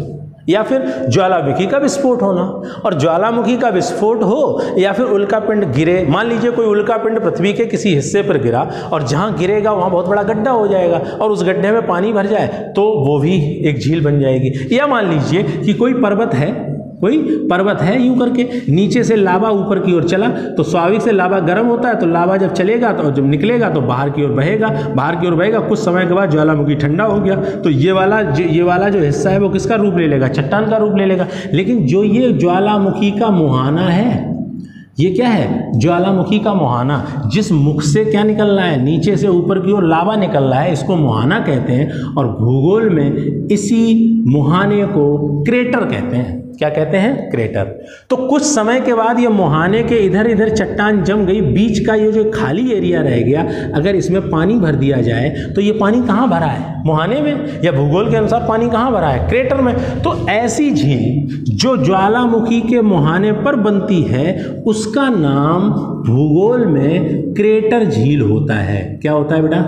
या फिर ज्वालामुखी का विस्फोट होना। और ज्वालामुखी का विस्फोट हो या फिर उल्का पिंड गिरे, मान लीजिए कोई उल्का पिंड पृथ्वी के किसी हिस्से पर गिरा और जहाँ गिरेगा वहाँ बहुत बड़ा गड्ढा हो जाएगा और उस गड्ढे में पानी भर जाए तो वो भी एक झील बन जाएगी। या मान लीजिए कि कोई पर्वत है कोई पर्वत है यूँ करके, नीचे से लावा ऊपर की ओर चला तो स्वाभाविक से लावा गर्म होता है तो लावा जब चलेगा तो जब निकलेगा तो बाहर की ओर बहेगा, बाहर की ओर बहेगा, कुछ समय के बाद ज्वालामुखी ठंडा हो गया तो ये वाला ये वाला जो हिस्सा है वो किसका रूप ले लेगा? चट्टान का रूप ले लेगा। लेकिन जो ये ज्वालामुखी का मुहाना है, ये क्या है? ज्वालामुखी का मुहाना, जिस मुख से क्या निकल रहा है? नीचे से ऊपर की ओर लावा निकल रहा है, इसको मुहाना कहते हैं, और भूगोल में इसी मुहाने को क्रेटर कहते हैं। क्या कहते हैं? क्रेटर तो कुछ समय के बाद ये मुहाने के इधर इधर चट्टान जम गई, बीच का ये जो खाली एरिया रह गया, अगर इसमें पानी भर दिया जाए तो ये पानी कहाँ भरा है? मुहाने में? या भूगोल के अनुसार पानी कहाँ भरा है? क्रेटर में। तो ऐसी झील जो ज्वालामुखी के मुहाने पर बनती है, उसका नाम भूगोल में क्रेटर झील होता है। क्या होता है बेटा?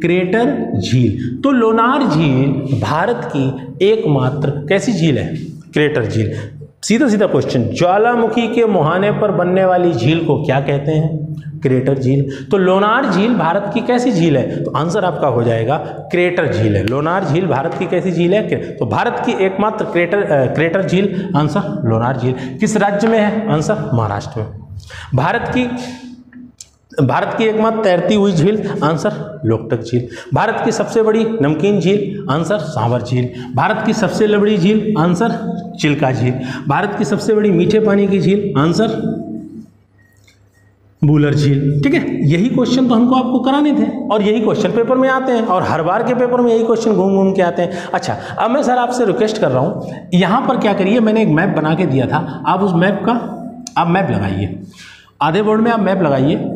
क्रेटर झील। तो लोनार झील भारत की एकमात्र कैसी झील है? क्रेटर झील सीधा सीधा क्वेश्चन ज्वालामुखी के मुहाने पर बनने वाली झील को क्या कहते हैं? क्रेटर झील तो लोनार झील भारत की कैसी झील है? तो आंसर आपका हो जाएगा क्रेटर झील है। लोनार झील भारत की कैसी झील है? तो भारत की एकमात्र क्रेटर क्रेटर झील आंसर लोनार झील. किस राज्य में है? आंसर महाराष्ट्र में. भारत की भारत की एकमात्र तैरती हुई झील आंसर लोकटक झील। भारत की सबसे बड़ी नमकीन झील आंसर सांवर झील। भारत की सबसे लबड़ी झील आंसर चिल्का झील। भारत की सबसे बड़ी मीठे पानी की झील आंसर बूलर झील। ठीक है? यही क्वेश्चन तो हमको आपको कराने थे और यही क्वेश्चन पेपर में आते हैं और हर बार के पेपर में यही क्वेश्चन घूम घूम के आते हैं। अच्छा अब मैं सर आपसे रिक्वेस्ट कर रहा हूँ। यहाँ पर क्या करिए, मैंने एक मैप बना के दिया था। आप उस मैप का, आप मैप लगाइए। आधे बोर्ड में आप मैप लगाइए।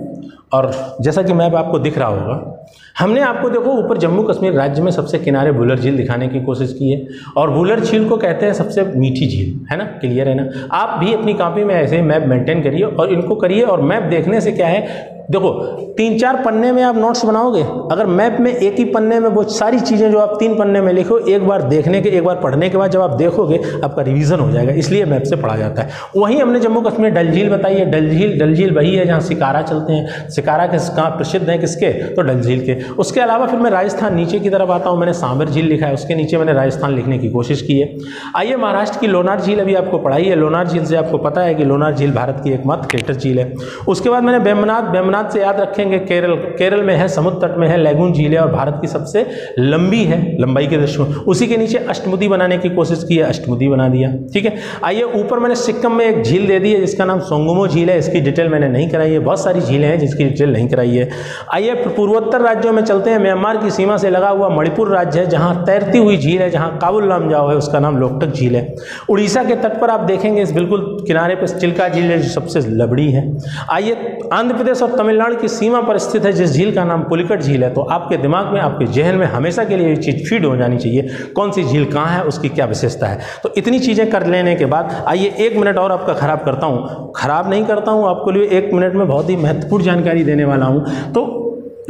और जैसा कि मैप आपको दिख रहा होगा हमने आपको देखो ऊपर जम्मू कश्मीर राज्य में सबसे किनारे बुलर झील दिखाने की कोशिश की है और बुलर झील को कहते हैं सबसे मीठी झील, है ना? क्लियर है ना? आप भी अपनी कॉपी में ऐसे मैप मेंटेन करिए और इनको करिए और मैप देखने से क्या है? देखो, तीन चार पन्ने में आप नोट्स बनाओगे। अगर मैप में एक ही पन्ने में वो सारी चीज़ें जो आप तीन पन्ने में लिखो, एक बार देखने के, एक बार पढ़ने के बाद जब आप देखोगे, आपका रिवीजन हो जाएगा। इसलिए मैप से पढ़ा जाता है। वहीं हमने जम्मू कश्मीर डल झील बताई है। डल झील डल झील वही है जहाँ शिकारा चलते हैं। शिकारा के कहाँ प्रसिद्ध हैं किसके? तो डल झील के। उसके अलावा फिर मैं राजस्थान नीचे की तरफ़ आता हूँ, मैंने सांबर झील लिखा है, उसके नीचे मैंने राजस्थान लिखने की कोशिश की है। आइए महाराष्ट्र की लोनार झील अभी आपको पढ़ाई है। लोनार झील से आपको पता है कि लोनार झील भारत की एकमात्र क्रेटर झील है। उसके बाद मैंने बेमनाथ बेमनाथ से याद रखेंगे, केरल केरल में है समुद्र तट में है, लेगुन झील है और भारत की सबसे लंबी है, लंबाई के दृष्टि उसी के नीचे अष्टमुदी बनाने की कोशिश की है, अष्टमुदी बना दिया। ठीक है? आइए ऊपर मैंने सिक्किम में एक झील दे दी है, जिसका नाम सोंगुमो झील है। इसकी डिटेल मैंने नहीं कराई है। बहुत सारी झीलें हैं जिसकी डिटेल नहीं कराई है। आइए पूर्वोत्तर राज्यों में चलते हैं, म्यांमार की सीमा से लगा हुआ मणिपुर राज्य है, जहाँ तैरती हुई झील है, जहाँ काबुल नाम जाओ है, उसका नाम लोकटक झील है। उड़ीसा के तट पर आप देखेंगे इस बिल्कुल किनारे पर चिल्का झील है, जो सबसे लबड़ी है। आइए, आंध्र प्रदेश और तमिलनाडु की सीमा पर स्थित है, जिस झील का नाम पुलिकट झील है तो आपके दिमाग में, आपके जहन में हमेशा के लिए ये चीज़ फ़ीड हो जानी चाहिए, कौन सी झील कहाँ है, उसकी क्या विशेषता है। तो इतनी चीज़ें कर लेने के बाद, आइए, एक मिनट और आपका खराब करता हूँ। खराब नहीं करता हूँ, आपको लिए एक मिनट में बहुत ही महत्वपूर्ण जानकारी देने वाला हूँ। तो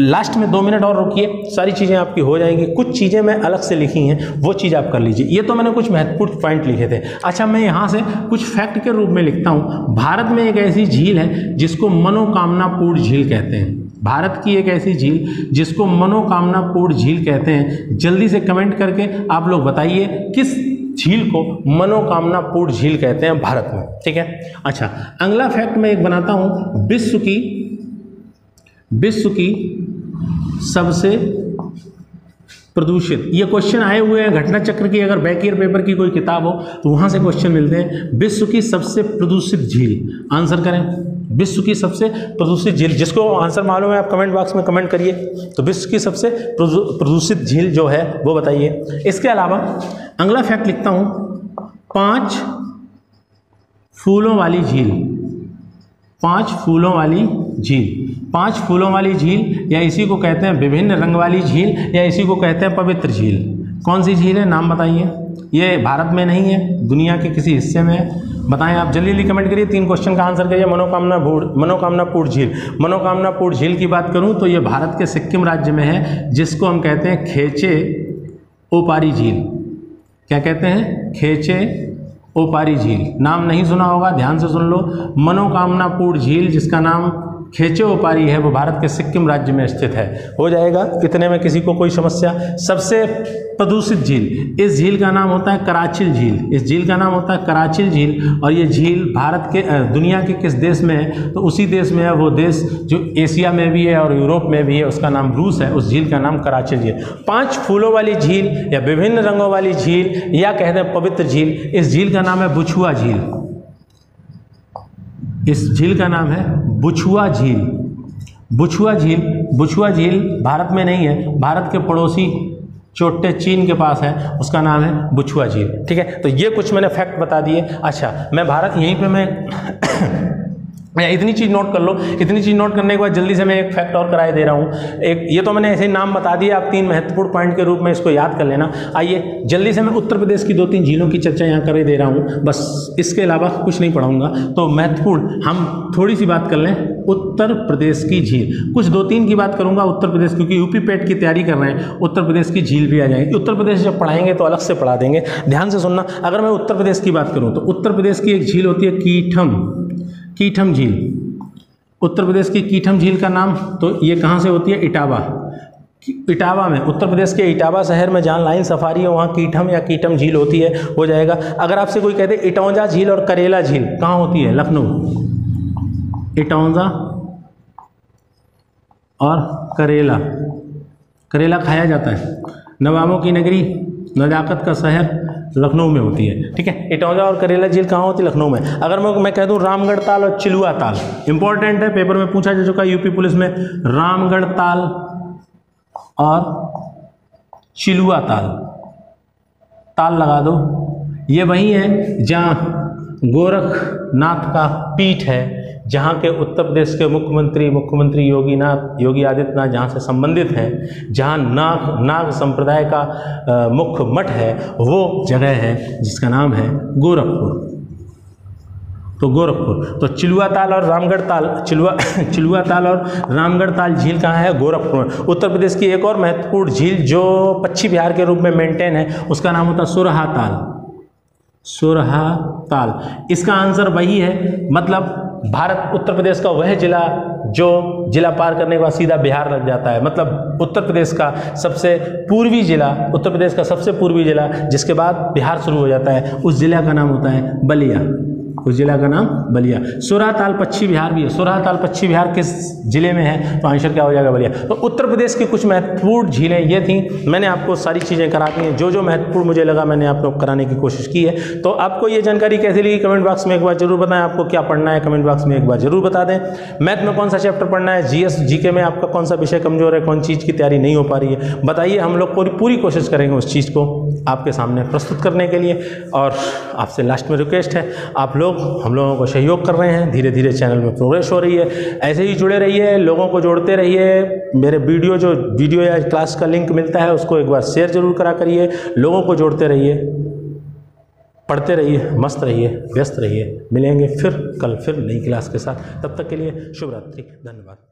लास्ट में दो मिनट और रुकिए, सारी चीज़ें आपकी हो जाएँगी। कुछ चीज़ें मैं अलग से लिखी हैं, वो चीज़ आप कर लीजिए। ये तो मैंने कुछ महत्वपूर्ण पॉइंट लिखे थे। अच्छा मैं यहाँ से कुछ फैक्ट के रूप में लिखता हूँ। भारत में एक ऐसी झील है, जिसको मनोकामनापूर्ण झील कहते हैं। भारत की एक ऐसी झील, जिसको मनोकामनापूर्ण झील कहते हैं। जल्दी से कमेंट करके आप लोग बताइए, किस झील को मनोकामनापूर्ण झील कहते हैं भारत में? ठीक है? अच्छा अगला फैक्ट मैं एक बनाता हूँ। विश्व की विश्व की सबसे प्रदूषित। ये क्वेश्चन आए हुए हैं, घटना चक्र की अगर बैक ईयर पेपर की कोई किताब हो तो वहाँ से क्वेश्चन मिलते हैं। विश्व की सबसे प्रदूषित झील आंसर करें। विश्व की सबसे प्रदूषित झील, जिसको आंसर मालूम है, आप कमेंट बॉक्स में कमेंट करिए। तो विश्व की सबसे प्रदूषित झील जो है, वो बताइए। इसके अलावा, अगला फैक्ट लिखता हूँ। पाँच फूलों वाली झील। पाँच फूलों वाली झील। पाँच फूलों वाली झील, या इसी को कहते हैं विभिन्न रंग वाली झील, या इसी को कहते हैं पवित्र झील। कौन सी झील है? नाम बताइए। ये भारत में नहीं है, दुनिया के किसी हिस्से में है। बताएँ आप जल्दी जल्दी कमेंट करिए। तीन क्वेश्चन का आंसर करिए। मनोकामना भूड़ मनोकामनापुर झील। मनोकामनापुर झील की बात करूँ तो ये भारत के सिक्किम राज्य में है, जिसको हम कहते हैं खेचे ओपारी झील। क्या कहते हैं? खेचे ओपारी झील। नाम नहीं सुना होगा, ध्यान से सुन लो। मनोकामनापुर झील, जिसका नाम खेचे ओपारी है, वो भारत के सिक्किम राज्य में स्थित है। हो जाएगा? कितने में किसी को कोई समस्या? सबसे प्रदूषित झील, इस झील का नाम होता है कराचिल झील। इस झील का नाम होता है कराचिल झील, और ये झील भारत के दुनिया के किस देश में है? तो उसी देश में है वो देश जो एशिया में भी है और यूरोप में भी है, उसका नाम रूस है, उस झील का नाम कराचिल झील। पाँच फूलों वाली झील या विभिन्न रंगों वाली झील या कहते हैं पवित्र झील, इस झील का नाम है बुछुआ झील। इस झील का नाम है बुछुआ झील। बुछुआ झील बुछुआ झील भारत में नहीं है, भारत के पड़ोसी चोटे चीन के पास है, उसका नाम है बुछुआ झील। ठीक है? तो ये कुछ मैंने फैक्ट बता दिए। अच्छा मैं भारत, यहीं पे मैं या इतनी चीज़ नोट कर लो। इतनी चीज़ नोट करने के बाद जल्दी से मैं एक फैक्ट और कराए दे रहा हूँ। एक, ये तो मैंने ऐसे ही नाम बता दिया, आप तीन महत्वपूर्ण पॉइंट के रूप में इसको याद कर लेना। आइए, जल्दी से मैं उत्तर प्रदेश की दो तीन झीलों की चर्चा यहाँ कर दे रहा हूँ। बस इसके अलावा कुछ नहीं पढ़ाऊँगा। तो महत्वपूर्ण, हम थोड़ी सी बात कर लें। उत्तर प्रदेश की झील। कुछ दो तीन की बात करूँगा उत्तर प्रदेश, क्योंकि यूपी पेट की तैयारी कर रहे हैं। उत्तर प्रदेश की झील भी आ जाएगी। उत्तर प्रदेश जब पढ़ाएँगे तो अलग से पढ़ा देंगे। ध्यान से सुनना, अगर मैं उत्तर प्रदेश की बात करूँ तो उत्तर प्रदेश की एक झील होती है कीठम। कीठम झील। उत्तर प्रदेश की कीठम झील का नाम तो ये कहाँ से होती है? इटावा। इटावा में। उत्तर प्रदेश के इटावा शहर में जहाँ लाइन सफारी है, वहाँ कीठम या कीठम झील होती है हो जाएगा। अगर आपसे कोई कहते इटौजा झील और करेला झील, कहाँ होती है? लखनऊ। इटौजा और करेला। करेला खाया जाता है। नवाबों की नगरी, नजाकत का शहर लखनऊ में होती है। ठीक है? इटौजा और करेला झील कहाँ होती है? लखनऊ में। अगर मैं मैं कह दूँ रामगढ़ ताल और चिलुआ ताल। इंपॉर्टेंट है पेपर में पूछा जा चुका है यूपी पुलिस में। रामगढ़ ताल और चिलुआ ताल। ताल लगा दो। ये वही है जहाँ गोरखनाथ का पीठ है। जहाँ के उत्तर प्रदेश के मुख्यमंत्री मुख्यमंत्री योगीनाथ योगी आदित्यनाथ जहाँ से संबंधित हैं, जहाँ नाग नाग संप्रदाय का मुख्य मठ है, वो जगह है जिसका नाम है गोरखपुर। तो गोरखपुर तो चिलुआ ताल और रामगढ़ ताल, चिलुआ चिलुआ ताल और रामगढ़ ताल झील कहाँ है? गोरखपुर। उत्तर प्रदेश की एक और महत्वपूर्ण झील जो पश्चिम बिहार के रूप में मेंटेन है, उसका नाम होता है सुरहा ताल। सुरहा ताल। इसका आंसर वही है मतलब भारत, उत्तर प्रदेश का वह जिला जो जिला पार करने के बाद सीधा बिहार लग जाता है। मतलब उत्तर प्रदेश का सबसे पूर्वी जिला, उत्तर प्रदेश का सबसे पूर्वी जिला, जिसके बाद बिहार शुरू हो जाता है। उस जिला का नाम होता है बलिया। उस जिला का नाम बलिया। ताल पश्चिम बिहार भी है। ताल पश्चिम बिहार किस ज़िले में है? तो आंसर क्या हो जाएगा बलिया? तो उत्तर प्रदेश की कुछ महत्वपूर्ण झीलें ये थी। मैंने आपको सारी चीज़ें करा दी हैं। जो जो महत्वपूर्ण मुझे लगा मैंने आपको कराने की कोशिश की है। तो आपको ये जानकारी कैसी लगी? कमेंट बॉक्स में एक बार ज़रूर बताएँ। आपको क्या पढ़ना है? कमेंट बॉक्स में एक बार ज़रूर बता दें। मैथ में कौन सा चैप्टर पढ़ना है? जीएस, जीके में आपका कौन सा विषय कमज़ोर है? कौन चीज़ की तैयारी नहीं हो पा रही है? बताइए। हम लोग पूरी पूरी कोशिश करेंगे उस चीज़ को आपके सामने प्रस्तुत करने के लिए। और आपसे लास्ट में रिक्वेस्ट है। आप लोग हम लोगों को सहयोग कर रहे हैं धीरे धीरे चैनल में प्रोग्रेस हो रही है। ऐसे ही जुड़े रहिए, लोगों को जोड़ते रहिए। मेरे वीडियो जो, वीडियो या क्लास का लिंक मिलता है, उसको एक बार शेयर ज़रूर करा करिए। लोगों को जोड़ते रहिए, पढ़ते रहिए, मस्त रहिए, व्यस्त रहिए। मिलेंगे फिर, कल फिर नई क्लास के साथ। तब तक के लिए शुभरात्रि, धन्यवाद।